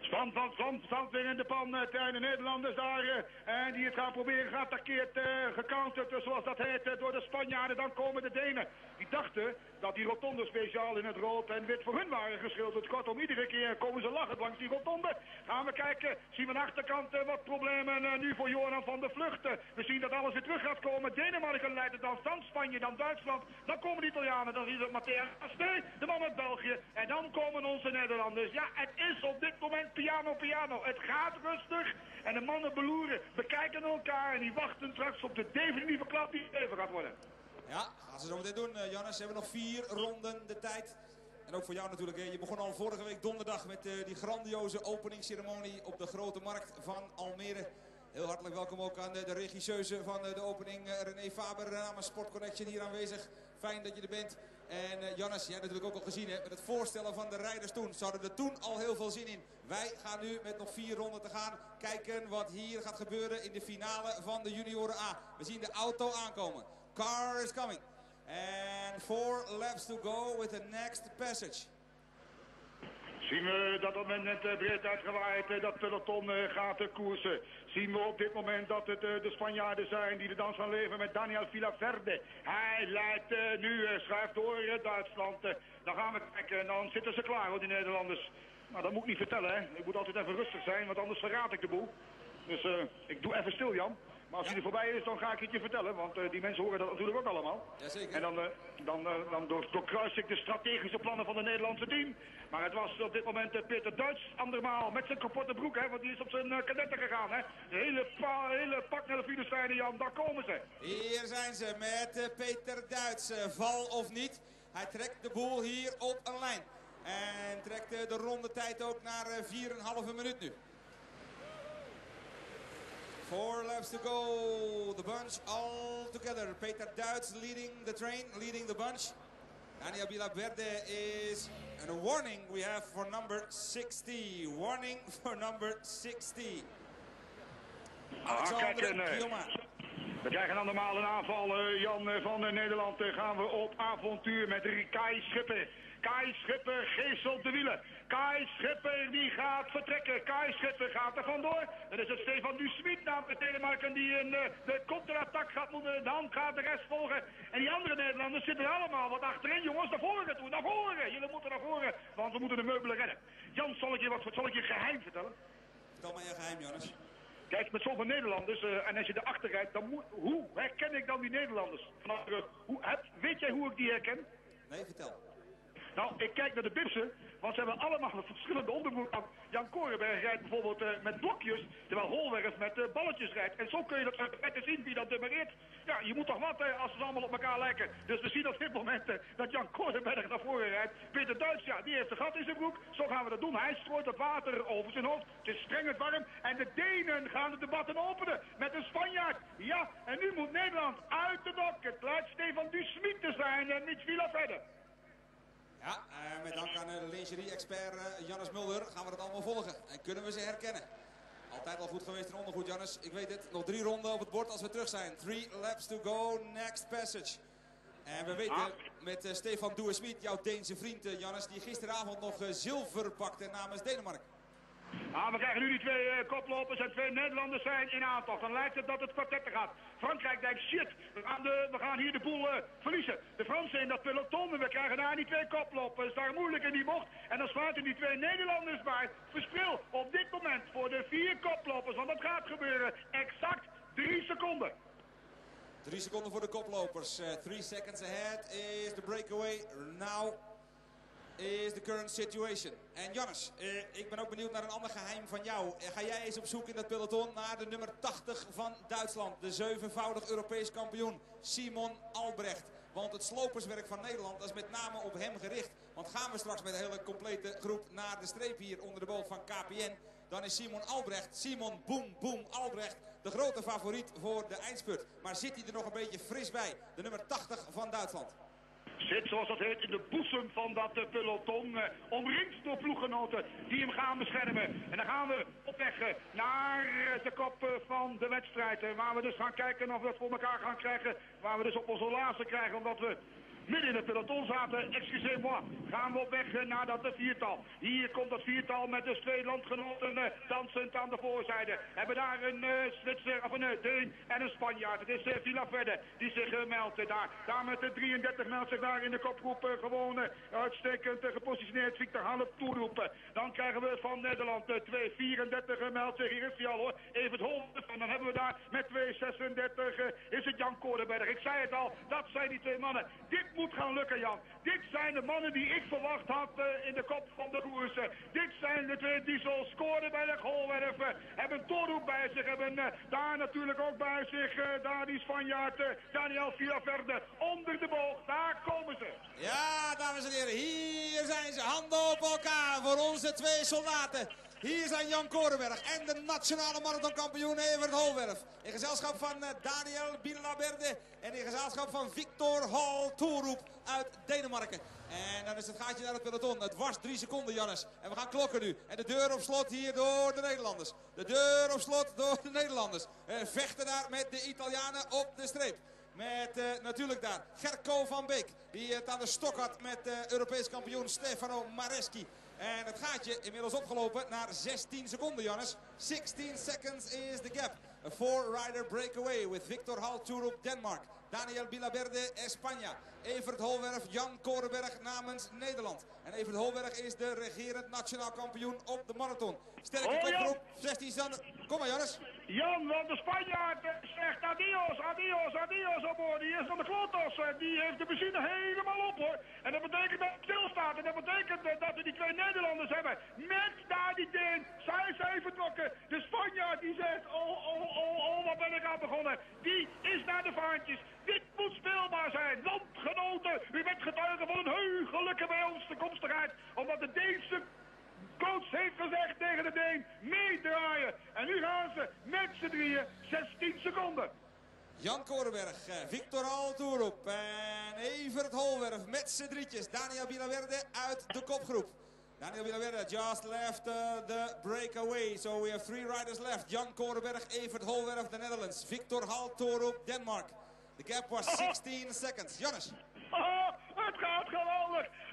Span van Vlam staat weer in de pan. Uh, de Nederlanders daar. Uh, en die het gaan proberen geattaqueerd, uh, gecounterd, zoals dat heet, door de Spanjaarden. Dan komen de Denen. Die dachten dat die rotonde speciaal in het rood en wit voor hun waren geschilderd. Kortom, iedere keer komen ze lachend langs die rotonde. Gaan we kijken, zien we aan de achterkant wat problemen nu voor Joran van de Vluchten. We zien dat alles weer terug gaat komen. Denemarken leidt het dan, dan Spanje, dan Duitsland. Dan komen de Italianen, dan is het Matthäa Astee, de man uit België. En dan komen onze Nederlanders. Ja, het is op dit moment piano, piano. Het gaat rustig. En de mannen beloeren, bekijken elkaar en die wachten straks op de definitieve klap die even gaat worden. Ja, gaan ze zo meteen doen, uh, Jannes. Ze hebben nog vier ronden de tijd. En ook voor jou natuurlijk. Hè. Je begon al vorige week donderdag met uh, die grandioze openingsceremonie op de Grote Markt van Almere. Heel hartelijk welkom ook aan de, de regisseuse van uh, de opening, René Faber namens Sport Connection hier aanwezig. Fijn dat je er bent. En Jannes, jij hebt natuurlijk ook al gezien hè, met het voorstellen van de rijders toen. Ze hadden er toen al heel veel zin in. Wij gaan nu met nog vier ronden te gaan kijken wat hier gaat gebeuren in de finale van de junioren A. We zien de auto aankomen. Car is coming. And four laps to go with the next passage. Zien we dat op het moment net breed uitgewaaid dat peloton gaat koersen. Zien we op dit moment dat het de Spanjaarden zijn die de dans gaan leven met Daniel Villaverde. Hij leidt nu, schuift door Duitsland. Dan gaan we kijken en dan zitten ze klaar hoor, die Nederlanders. Nou, dat moet ik niet vertellen hè. Ik moet altijd even rustig zijn, want anders verraad ik de boel. Dus ik doe even stil Jan. Maar als hij er voorbij is, dan ga ik het je vertellen. Want uh, die mensen horen dat natuurlijk ook allemaal. Jazeker. En dan, uh, dan, uh, dan door, doorkruis ik de strategische plannen van het Nederlandse team. Maar het was op dit moment Peter Duits andermaal met zijn kapotte broek. Hè, want die is op zijn kadetten gegaan. Hè. De hele, pa, hele pak naar de Filistijnen, Jan. Daar komen ze. Hier zijn ze met Peter Duits. val of niet. Hij trekt de boel hier op een lijn. En trekt de rondetijd ook naar 4,5 minuut nu. Four laps to go. The bunch all together. Peter Duits leading the train, leading the bunch. Daniel Villaverde is... And a warning we have for number 60. Warning for number 60. Alexander Kielma. We krijgen dan normaal een aanval, Jan van Nederland. gaan we op avontuur met Rikai Schipper. Kai Schipper geestelt de wielen. Kai Schipper die gaat vertrekken. Kai Schipper gaat er vandoor. Dan is het Stefan Dusmit namens Denemarken die een, de counterattack gaat moeten. Dan gaat de rest volgen. En die andere Nederlanders zitten er allemaal wat achterin. Jongens, naar voren toe, naar voren. Jullie moeten naar voren, want we moeten de meubelen redden. Jan, zal ik je wat zal ik je geheim vertellen? Vertel maar je geheim, Jonas. Kijk, met zoveel Nederlanders, uh, en als je erachter rijdt, dan moet, hoe herken ik dan die Nederlanders? Vanaf, uh, hoe, heb, weet jij hoe ik die herken? Nee, vertel. Nou, ik kijk naar de bipsen, want ze hebben allemaal verschillende onderbroek Jan Korenberg rijdt bijvoorbeeld uh, met blokjes, terwijl Holwerf met uh, balletjes rijdt. En zo kun je dat uit zien wie dat demereert. Ja, je moet toch wat uh, als ze allemaal op elkaar lijken. Dus we zien op dit moment dat Jan Korenberg naar voren rijdt. Peter Duits, ja, die heeft een gat in zijn broek. Zo gaan we dat doen. Hij strooit het water over zijn hoofd. Het is streng warm. En de Denen gaan de debatten openen met een Spanjaard. Ja, en nu moet Nederland uit de dok. Het lijkt Stefan Dusmit te zijn en niet Villa verder. Ja, uh, met dank aan de lingerie-expert uh, Jannes Mulder gaan we het allemaal volgen. En kunnen we ze herkennen. Altijd al goed geweest in ondergoed, Jannes. Ik weet het. Nog drie ronden op het bord als we terug zijn. Three laps to go, next passage. En we weten ah. met uh, Stefan Douwe-Smit, jouw Deense vriend Jannes, die gisteravond nog zilver pakte namens Denemarken. Ah, we krijgen nu die twee uh, koplopers en twee Nederlanders zijn in aantocht. Dan lijkt het dat het kwartetten gaat. Frankrijk denkt, shit, we gaan, de, we gaan hier de boel uh, verliezen. De Fransen in dat peloton en we krijgen daar die twee koplopers. Daar moeilijk in die bocht. En dan sluiten die twee Nederlanders bij. Verspil op dit moment voor de vier koplopers. Want dat gaat gebeuren. Exact drie seconden. Drie seconden voor de koplopers. Uh, three seconds ahead is the breakaway. Now is the current situation. En Jannes, eh, ik ben ook benieuwd naar een ander geheim van jou. Eh, ga jij eens op zoek in dat peloton naar de nummer 80 van Duitsland. De zevenvoudig Europees kampioen, Simon Albrecht. Want het sloperswerk van Nederland is met name op hem gericht. Want gaan we straks met een hele complete groep naar de streep hier onder de boot van KPN. Dan is Simon Albrecht, Simon Boom Boom Albrecht, de grote favoriet voor de eindspurt. Maar zit hij er nog een beetje fris bij? De nummer 80 van Duitsland. Zit, zoals dat heet, in de boezem van dat eh, peloton. eh, omringd door ploeggenoten die hem gaan beschermen. En dan gaan we op weg eh, naar de kop van de wedstrijd. waar we dus gaan kijken of we het voor elkaar gaan krijgen. Waar we dus op onze laatste krijgen, omdat we midden in het peloton zaten. Excusez-moi. Gaan we op weg eh, naar dat viertal. Hier komt dat viertal met dus twee landgenoten eh, dansend aan de voorzijde. Hebben daar een eh, Zwitser, of een Deun en een Spanjaard. Het is uh, Villaverde die zich meldt daar. Daar met de 33 meldt zich daar in de kopgroep gewoon uitstekend gepositioneerd. Victor Halep toeroepen. Dan krijgen we van Nederland uh, 2, 34 meldt zich. Hier is hij al hoor. Even het hoofd. En dan hebben we daar met 2, 36 uh, is het Jan Koordenberg. Ik zei het al, dat zijn die twee mannen. Dit moet gaan lukken Jan. Dit zijn de mannen die ik verwacht had uh, in de kop van de koersen. Dit zijn de twee die zo scoren bij de goalwerven. Hebben Torhoek bij zich. Hebben uh, daar natuurlijk ook bij zich. Uh, daar die Spanjaard Daniel Villaverde. Onder de boog. Daar komen ze. Ja, dames en heren. Hier zijn ze. Handen op elkaar voor onze twee soldaten. Hier zijn Jan Korenberg en de nationale marathonkampioen Evert Holwerf. In gezelschap van uh, Daniel Bilaberde en in gezelschap van Victor Hall Toeroep uit Denemarken. En dan is het gaatje naar het peloton. Het was drie seconden, Jannes. En we gaan klokken nu. En de deur op slot hier door de Nederlanders. De deur op slot door de Nederlanders. Uh, vechten daar met de Italianen op de streep. Met uh, natuurlijk daar Gerco van Beek. Die het aan de stok had met uh, Europees kampioen Stefano Mareschi. En het gaatje inmiddels opgelopen naar 16 seconden, Jannes. 16 seconds is the gap. A four-rider breakaway with Victor Halturup, Denmark. Daniel Bilaberde, España. Evert Holwerf, Jan Korenberg namens Nederland. En Evert Holwerf is de regerend nationaal kampioen op de marathon. Sterke kopgroep, 16 seconden. Kom maar, Jannes. Jan, want de Spanjaard eh, zegt adios, adios, adios op hoor. Die is aan de klotos. eh, Die heeft de benzine helemaal op hoor. En dat betekent dat het stilstaat. En dat betekent eh, dat we die twee Nederlanders hebben. Met daar die Deen. Zij zijn vertrokken. De Spanjaard die zegt, oh, oh, oh, oh, wat ben ik aan begonnen. Die is naar de vaantjes. Dit moet speelbaar zijn. Landgenoten, u bent getuige van een heugelijke bij ons toekomstigheid. Omdat de Deense coach heeft gezegd tegen de Deen, meedraaien. En nu gaan ze met z'n drieën 16 seconden. Jan Korenberg, eh, Victor Altoeroep en Evert Holwerf met z'n drietjes. Daniel Bilaverde uit de kopgroep. Daniel Bilaverde just left uh, the breakaway. So we have three riders left. Jan Korenberg, Evert Holwerf, the Netherlands. Victor Haltorup, Denmark. The gap was 16 seconds. Jannes. Oh, het gaat geweldig.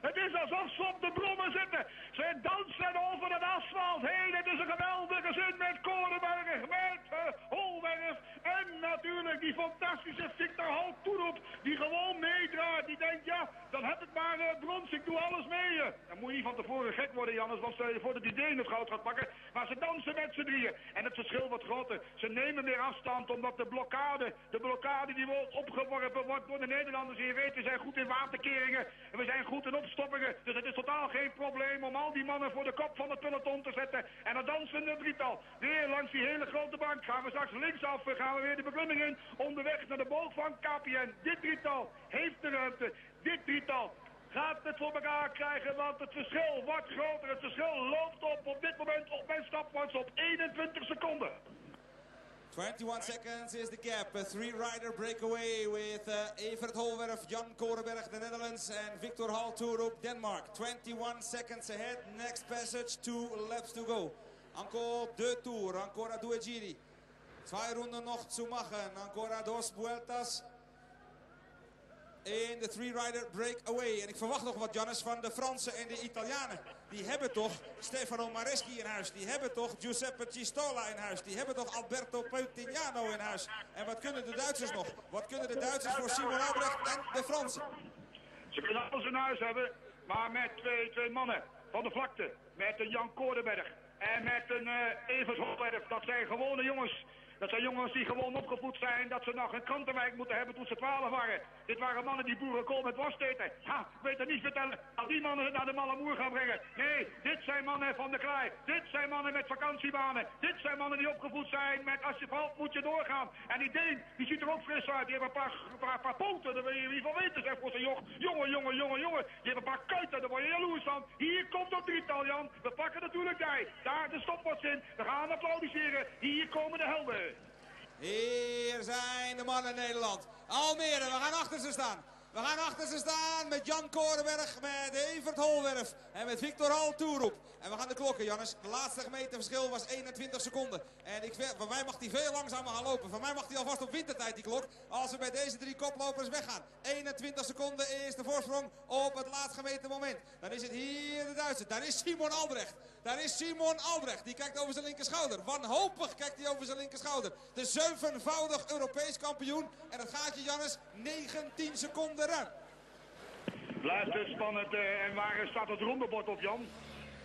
Het is alsof ze op de brommen zitten. Ze dansen over het asfalt heen. Het is een geweldige zin met Korenberg, met uh, Holwerf. En natuurlijk die fantastische Victor Haltoeroep. Die gewoon meedraait. Die denkt, ja, dan heb ik maar uh, brons. Ik doe alles mee. Dan moet je niet van tevoren gek worden, Jannes. Want stel je voor dat die Deen het goud gaat pakken. Maar ze dansen met z'n drieën. En het verschil wordt groter. Ze nemen weer afstand omdat de blokkade, de blokkade die wordt opgeworpen wordt door de Nederlanders. En je weet, we zijn goed in waterkeringen. En we zijn goed in opstoppingen. Dus het is totaal geen probleem om al die mannen voor de kop van het peloton te zetten. En dan dansen een drietal. Weer langs die hele grote bank. Gaan we straks linksaf. Gaan we weer de beklimming in. Onderweg naar de boog van KPN. Dit drietal heeft de ruimte. Dit drietal gaat het voor elkaar krijgen, want het verschil wordt groter. Het verschil loopt op op dit moment op mijn stopwatch op 21 seconden. 21 seconds is the gap. A three-rider breakaway with uh, Evert Holwerf, Jan Korenberg, the Netherlands, and Victor Haltorup, Denmark. 21 seconds ahead. Next passage, two laps to go. Encore deux tours, ancora due giri. Zwei Runden noch zu machen. Ancora dos vueltas. In de three-rider breakaway. En ik verwacht nog wat, Jannes, van de Fransen en de Italianen. Die hebben toch Stefano Mareschi in huis. Die hebben toch Giuseppe Cistola in huis. Die hebben toch Alberto Peutignano in huis. En wat kunnen de Duitsers nog? Wat kunnen de Duitsers voor Simon Albrecht en de Fransen? Ze kunnen alles in huis hebben, maar met twee, twee mannen van de vlakte. Met een Jan Koordenberg en met een uh, Evers Holwerf. Dat zijn gewone jongens Dat zijn jongens die gewoon opgevoed zijn dat ze nog een krantenwijk moeten hebben toen ze 12 waren. Dit waren mannen die boerenkool met worst eten. Ja, weet er niet vertellen als die mannen het naar de Malamoer gaan brengen. Nee, dit zijn mannen van de klei. Dit zijn mannen met vakantiebanen. Dit zijn mannen die opgevoed zijn met als je valt moet je doorgaan. En die Deen, die ziet er ook fris uit. Die heeft een paar, paar, poten, daar wil je wie van weten zeg voor zijn joch. Jongen, jongen, jongen, jongen. Die heeft een paar kuiten, daar word je jaloers van. Hier komt ook drietal, Jan. We pakken natuurlijk jij. Daar de stopwatch in. We gaan applaudisseren. Hier komen de helden. Hier zijn de mannen Nederland. Almere, we gaan achter ze staan. We gaan achter ze staan met Jan Korenberg, met Evert Holwerf en met Victor Hal Toeroep. En we gaan de klokken, Jannes. De laatste gemeten verschil was 21 seconden. En ik, van mij mag hij veel langzamer gaan lopen. Van mij mag hij alvast op wintertijd, die klok. Als we bij deze drie koplopers weggaan. 21 seconden is de voorsprong op het laatst gemeten moment. Dan is het hier de Duitser. Daar is Simon Albrecht. Daar is Simon Albrecht. Die kijkt over zijn linkerschouder. Wanhopig kijkt hij over zijn linkerschouder. De zevenvoudig Europees kampioen. En het gaat je, Jannes, 19 seconden ruim. Blijft het spannend. Uh, en waar staat het rondebord op, Jan?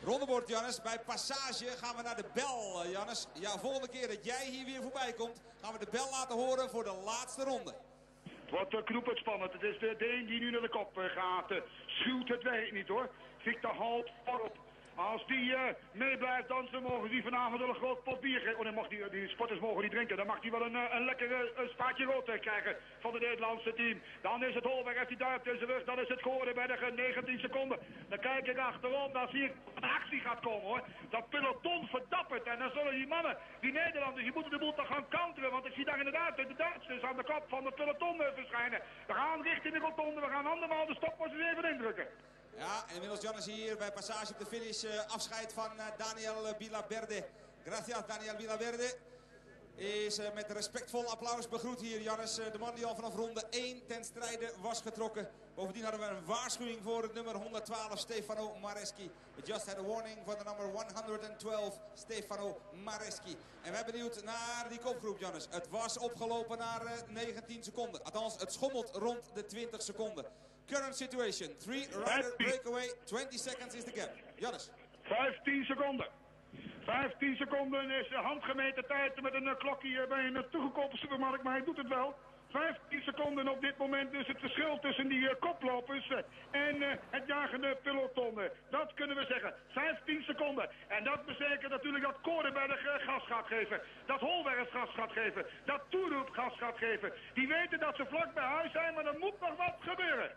Rondebord, Jannes. Bij passage gaan we naar de bel, uh, Jannes. Ja, volgende keer dat jij hier weer voorbij komt, gaan we de bel laten horen voor de laatste ronde. Het wordt uh, knoepend spannend. Het is de Deen die nu naar de kop gaat. schuwt het weet niet hoor. Victor Halt voorop. Als die uh, mee blijft dansen, mogen die vanavond wel een groot pot bier geven. Oh, dan die, die sporters mogen niet drinken. Dan mag die wel een, eh, een lekkere spaatje rood krijgen van het Nederlandse team. Dan is het Holberg, heeft die duimt in zijn rug. Dan is het de 19 seconden. Dan kijk ik achterom, dan zie ik een actie gaat komen hoor. Dat peloton verdappert. En dan zullen die mannen, die Nederlanders, die moeten de boel toch gaan counteren. Want ik zie daar inderdaad de Duitsers aan de kop van het peloton eh, verschijnen. We gaan richting de rotonde, we gaan andermaal de stopwatches even indrukken. Ja, inmiddels Jannes hier bij passage op de finish. Uh, afscheid van uh, Daniel Bilaverde. Gracias Daniel Bilaverde. Is uh, met respectvol applaus begroet hier Jannes. de man die al vanaf ronde 1 ten strijde was getrokken. Bovendien hadden we een waarschuwing voor het nummer 112 Stefano Mareschi. We just had a warning voor de nummer 112 Stefano Mareschi. En we zijn benieuwd naar die kopgroep Jannes. Het was opgelopen naar 19 seconden. Althans, het schommelt rond de 20 seconden. Current situation. Three rider breakaway. 20 seconds is the gap. Jannes. 15 seconden. 15 seconden is de handgemeten tijd met een klokje bij een toegekomen supermarkt, maar hij doet het wel. 15 seconden op dit moment is het verschil tussen die uh, koplopers uh, en uh, het jagende peloton. Dat kunnen we zeggen. 15 seconden. En dat betekent natuurlijk dat Korenberg gas gaat geven. Dat Holwerf gas gaat geven. Dat Toeroep gas gaat geven. Die weten dat ze vlak bij huis zijn, maar er moet nog wat gebeuren.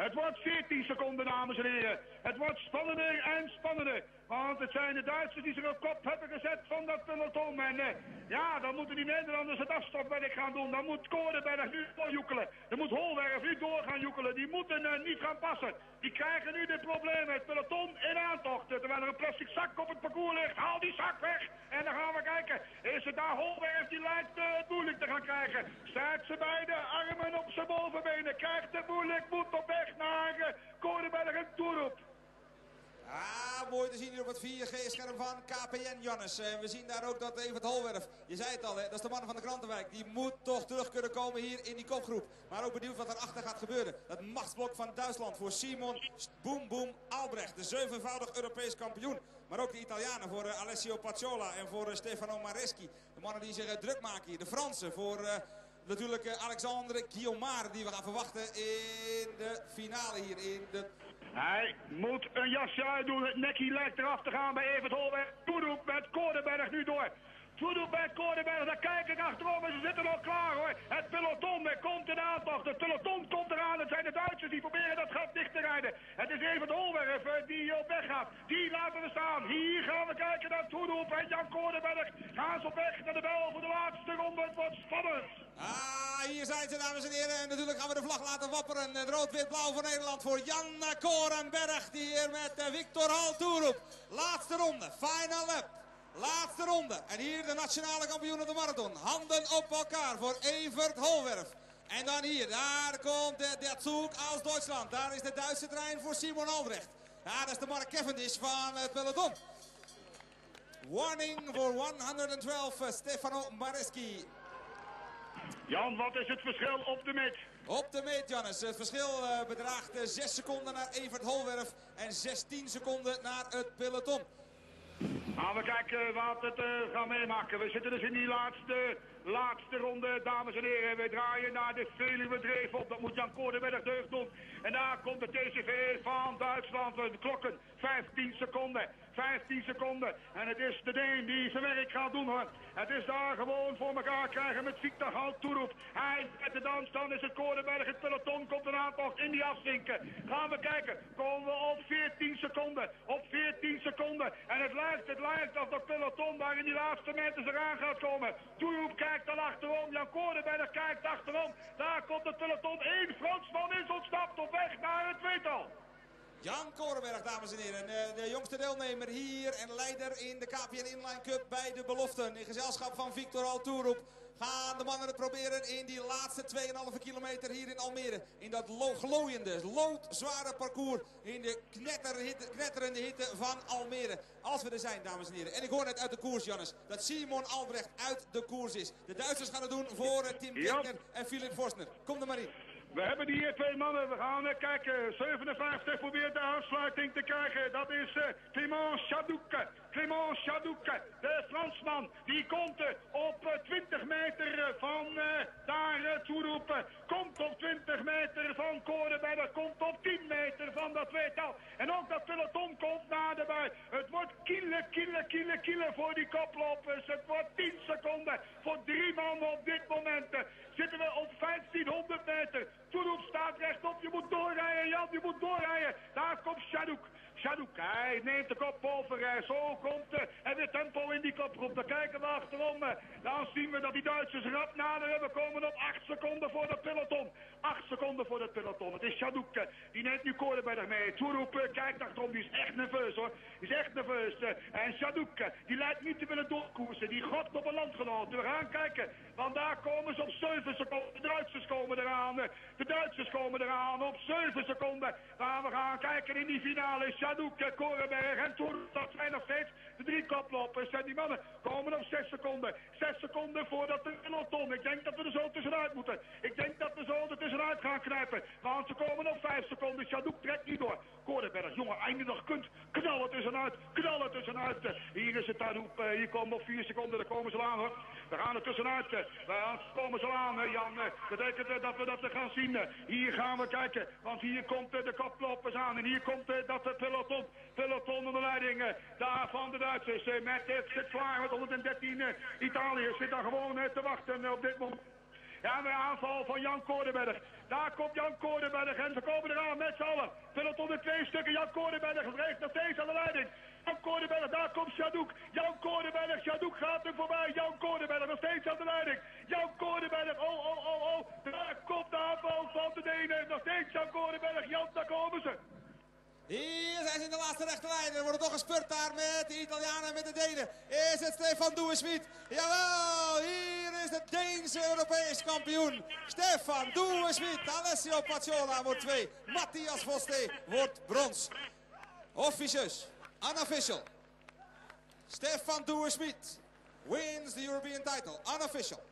Het wordt 14 seconden, dames en heren. Het wordt spannender en spannender. Want het zijn de Duitsers die zich op kop hebben gezet van dat peloton. En uh, ja, dan moeten die Nederlanders het afstopwerk gaan doen. Dan moet Korenberg nu doorjoekelen. Dan moet Holwerf nu door gaan joekelen. Die moeten uh, niet gaan passen. Die krijgen nu de problemen. Het peloton in aantocht. Terwijl er een plastic zak op het parcours ligt. Haal die zak weg. En dan gaan we kijken. Is het daar Holwerf die lijkt uh, het moeilijk te gaan krijgen. Staat ze beide armen op zijn bovenbenen. Krijgt het moeilijk. Moet op weg naar uh, Korenberg en Toeroep. Ah, mooi te zien hier op het 4G-scherm van KPN, Jannes. En we zien daar ook dat Evert Holwerf, je zei het al, hè, dat is de man van de Krantenwijk. Die moet toch terug kunnen komen hier in die kopgroep. Maar ook benieuwd wat erachter gaat gebeuren. Dat machtsblok van Duitsland voor Simon Boom Boom Albrecht. De zevenvoudig Europees kampioen. Maar ook de Italianen voor uh, Alessio Pacciola en voor uh, Stefano Mareschi. De mannen die zich uh, druk maken hier. De Fransen voor natuurlijk Alexandre Guillaumard. Die we gaan verwachten in de finale hier in de hij moet een jasje uitdoen. Nekkie lijkt eraf te gaan bij Evert Holberg. Toedoet met Koordenberg nu door. Toedoet met Koordenberg. Daar kijk ik achterom ze zitten al klaar hoor. Het peloton er komt in aantocht. Het peloton komt eraan. Het zijn de Duitsers die proberen dat gat dicht te rijden. Het is Evert Holberg eh, die op weg gaat. Die laten we staan. Hier gaan we kijken naar Toedoet en Jan Koordenberg. Gaan ze op weg naar de bel voor de laatste ronde. Het wordt spannend. Ah, hier zijn ze, dames en heren. En natuurlijk gaan we de vlag laten wapperen. Rood-wit-blauw voor Nederland voor Jan Korenberg. Die hier met eh, Victor Hal toeroept. Laatste ronde, final lap. Laatste ronde. En hier de nationale kampioen op de marathon. Handen op elkaar voor Evert Holwerf. En dan hier, daar komt de, de Zug uit Duitsland. Daar is de Duitse trein voor Simon Albrecht. Ja, dat is de Mark Cavendish van het peloton. Warning voor 112 Stefano Mareschi. Jan, wat is het verschil op de meet? Op de meet, Jannes. Het verschil uh, bedraagt 6 seconden naar Evert Holwerf en 16 seconden naar het peloton. Gaan we kijken wat het uh, gaan meemaken. We zitten dus in die laatste, laatste ronde, dames en heren. We draaien naar de Veluwe Dreef op. Dat moet Jan Koordenberg deugd doen. En daar komt de TCV van Duitsland. De klokken 15 seconden. 15 seconden. En het is de Deen die zijn werk gaat doen hoor. Het is daar gewoon voor elkaar krijgen met Victor Hout toeroep. Hij met de dans, dan is het Koordenberg. Het peloton komt een aantal in die afzinken. Gaan we kijken. Komen we op 14 seconden. Op 14 seconden. En het lijkt, het lijkt of dat peloton daar in die laatste meters eraan gaat komen. Toeroep kijkt dan achterom. Jan Koordenberg kijkt achterom. Daar komt het peloton. Eén Fransman is ontsnapt op weg naar het tweetal. Jan Korenberg, dames en heren. De, de, jongste deelnemer hier en leider in de KPN Inline Cup bij de beloften. In gezelschap van Victor Altoeroep gaan de mannen het proberen in die laatste 2,5 kilometer hier in Almere. In dat glooiende, loodzware parcours in de knetterende hitte van Almere. Als we er zijn, dames en heren. En ik hoor net uit de koers, Jannes, dat Simon Albrecht uit de koers is. De Duitsers gaan het doen voor Tim Kirchner en Philip Forsner. Kom er maar in. We hebben hier twee mannen. We gaan uh, kijken. 57 probeert de aansluiting te krijgen. Dat is uh, Clément Chadouke. Clément Chadouke, de Fransman. Die komt uh, op 20 meter van daar toeroepen. Komt op 20 meter van Korenberg. Komt op 10 meter van dat tweetal. En ook dat peloton komt naderbij. Het wordt kielen, kielen, kielen, kielen voor die koplopers. Het wordt 10 seconden voor drie mannen op dit moment. Zitten we op 1500 meter. Toeroep staat rechtop. Je moet doorrijden, Jan. Je moet doorrijden. Daar komt Shadouk. Shadouk, hij neemt de kop over. Zo komt er. En weer tempo in die koproep. Dan kijken we achterom. Dan zien we dat die Duitsers rap naderen. We komen op 8 seconden voor het peloton. 8 seconden voor het peloton. Het is Shadouk. Die neemt nu Koordenberg mee. Toeroep kijkt achterom. Die is echt nerveus hoor. Die is echt nerveus. En Shadouk, die lijkt niet te willen doorkoersen. Die gokt op een landgenoot. We gaan kijken. Want daar komen ze op 7 seconden. De Duitsers komen eraan. De Duitsers komen eraan op 7 seconden. Maar we gaan kijken in die finale. Shadouk, Korenberg en. Dat zijn nog steeds de drie koplopers. En die mannen komen op 6 seconden. 6 seconden voordat de peloton. Ik denk dat we er zo tussenuit moeten. Ik denk dat we zo er tussenuit gaan knijpen. Want ze komen op 5 seconden. Shadouk trekt niet door. Korenberg, jongen, eindig kunt. Knallen tussenuit. Knallen tussenuit. Hier is het Tadoep. Hier komen op 4 seconden. Daar komen ze aan hoor. We gaan er tussenuit. Daar komen ze aan, Jan. Dat betekent dat we dat gaan zien. Hier gaan we kijken. Want hier komt de koplopers aan. En hier komt dat peloton. Peloton onder leiding daar van de Duitsers. Met het klaar met 113 Italiërs. Zit daar gewoon te wachten op dit moment. Ja, de aanval van Jan Koordenberg. Daar komt Jan Koordenberg en ze komen eraan met z'n allen. Peloton in twee stukken. Jan Koordenberg heeft nog steeds aan de leiding. Jan Koordenberg, daar komt Shadouk. Jan Koordenberg, Shadouk gaat er voorbij. Jan Koordenberg nog steeds aan de leiding. Jan Koordenberg, oh, oh, oh, oh. Daar komt de aanval van de Denen. Nog steeds Jan Koordenberg. Jan, daar komen ze. Hier zijn ze in de laatste rechte lijn. Er wordt toch gespurt daar met de Italianen en met de Denen. Is het Stefan Douwesmiet? Jawel, hier is de Deense Europees kampioen. Stefan Douwesmiet. Alessio Pacciola wordt twee. Matthias Voste wordt brons. Officieus, unofficial. Stefan Douwesmiet wins the European title. Unofficial.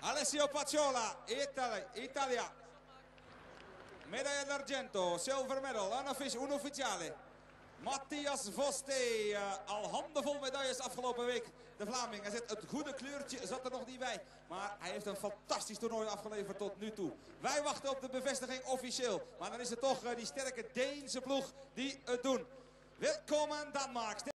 Alessio Pacciola, Italia. Italia. Medaglia d'argento, silver medal, unofficiale. Matthias Voste, uh, al handenvol medailles afgelopen week. De Vlaming, hij zet het goede kleurtje, zat er nog niet bij. Maar hij heeft een fantastisch toernooi afgeleverd tot nu toe. Wij wachten op de bevestiging officieel. Maar dan is het toch uh, die sterke Deense ploeg die het doen. Welkom Denemark.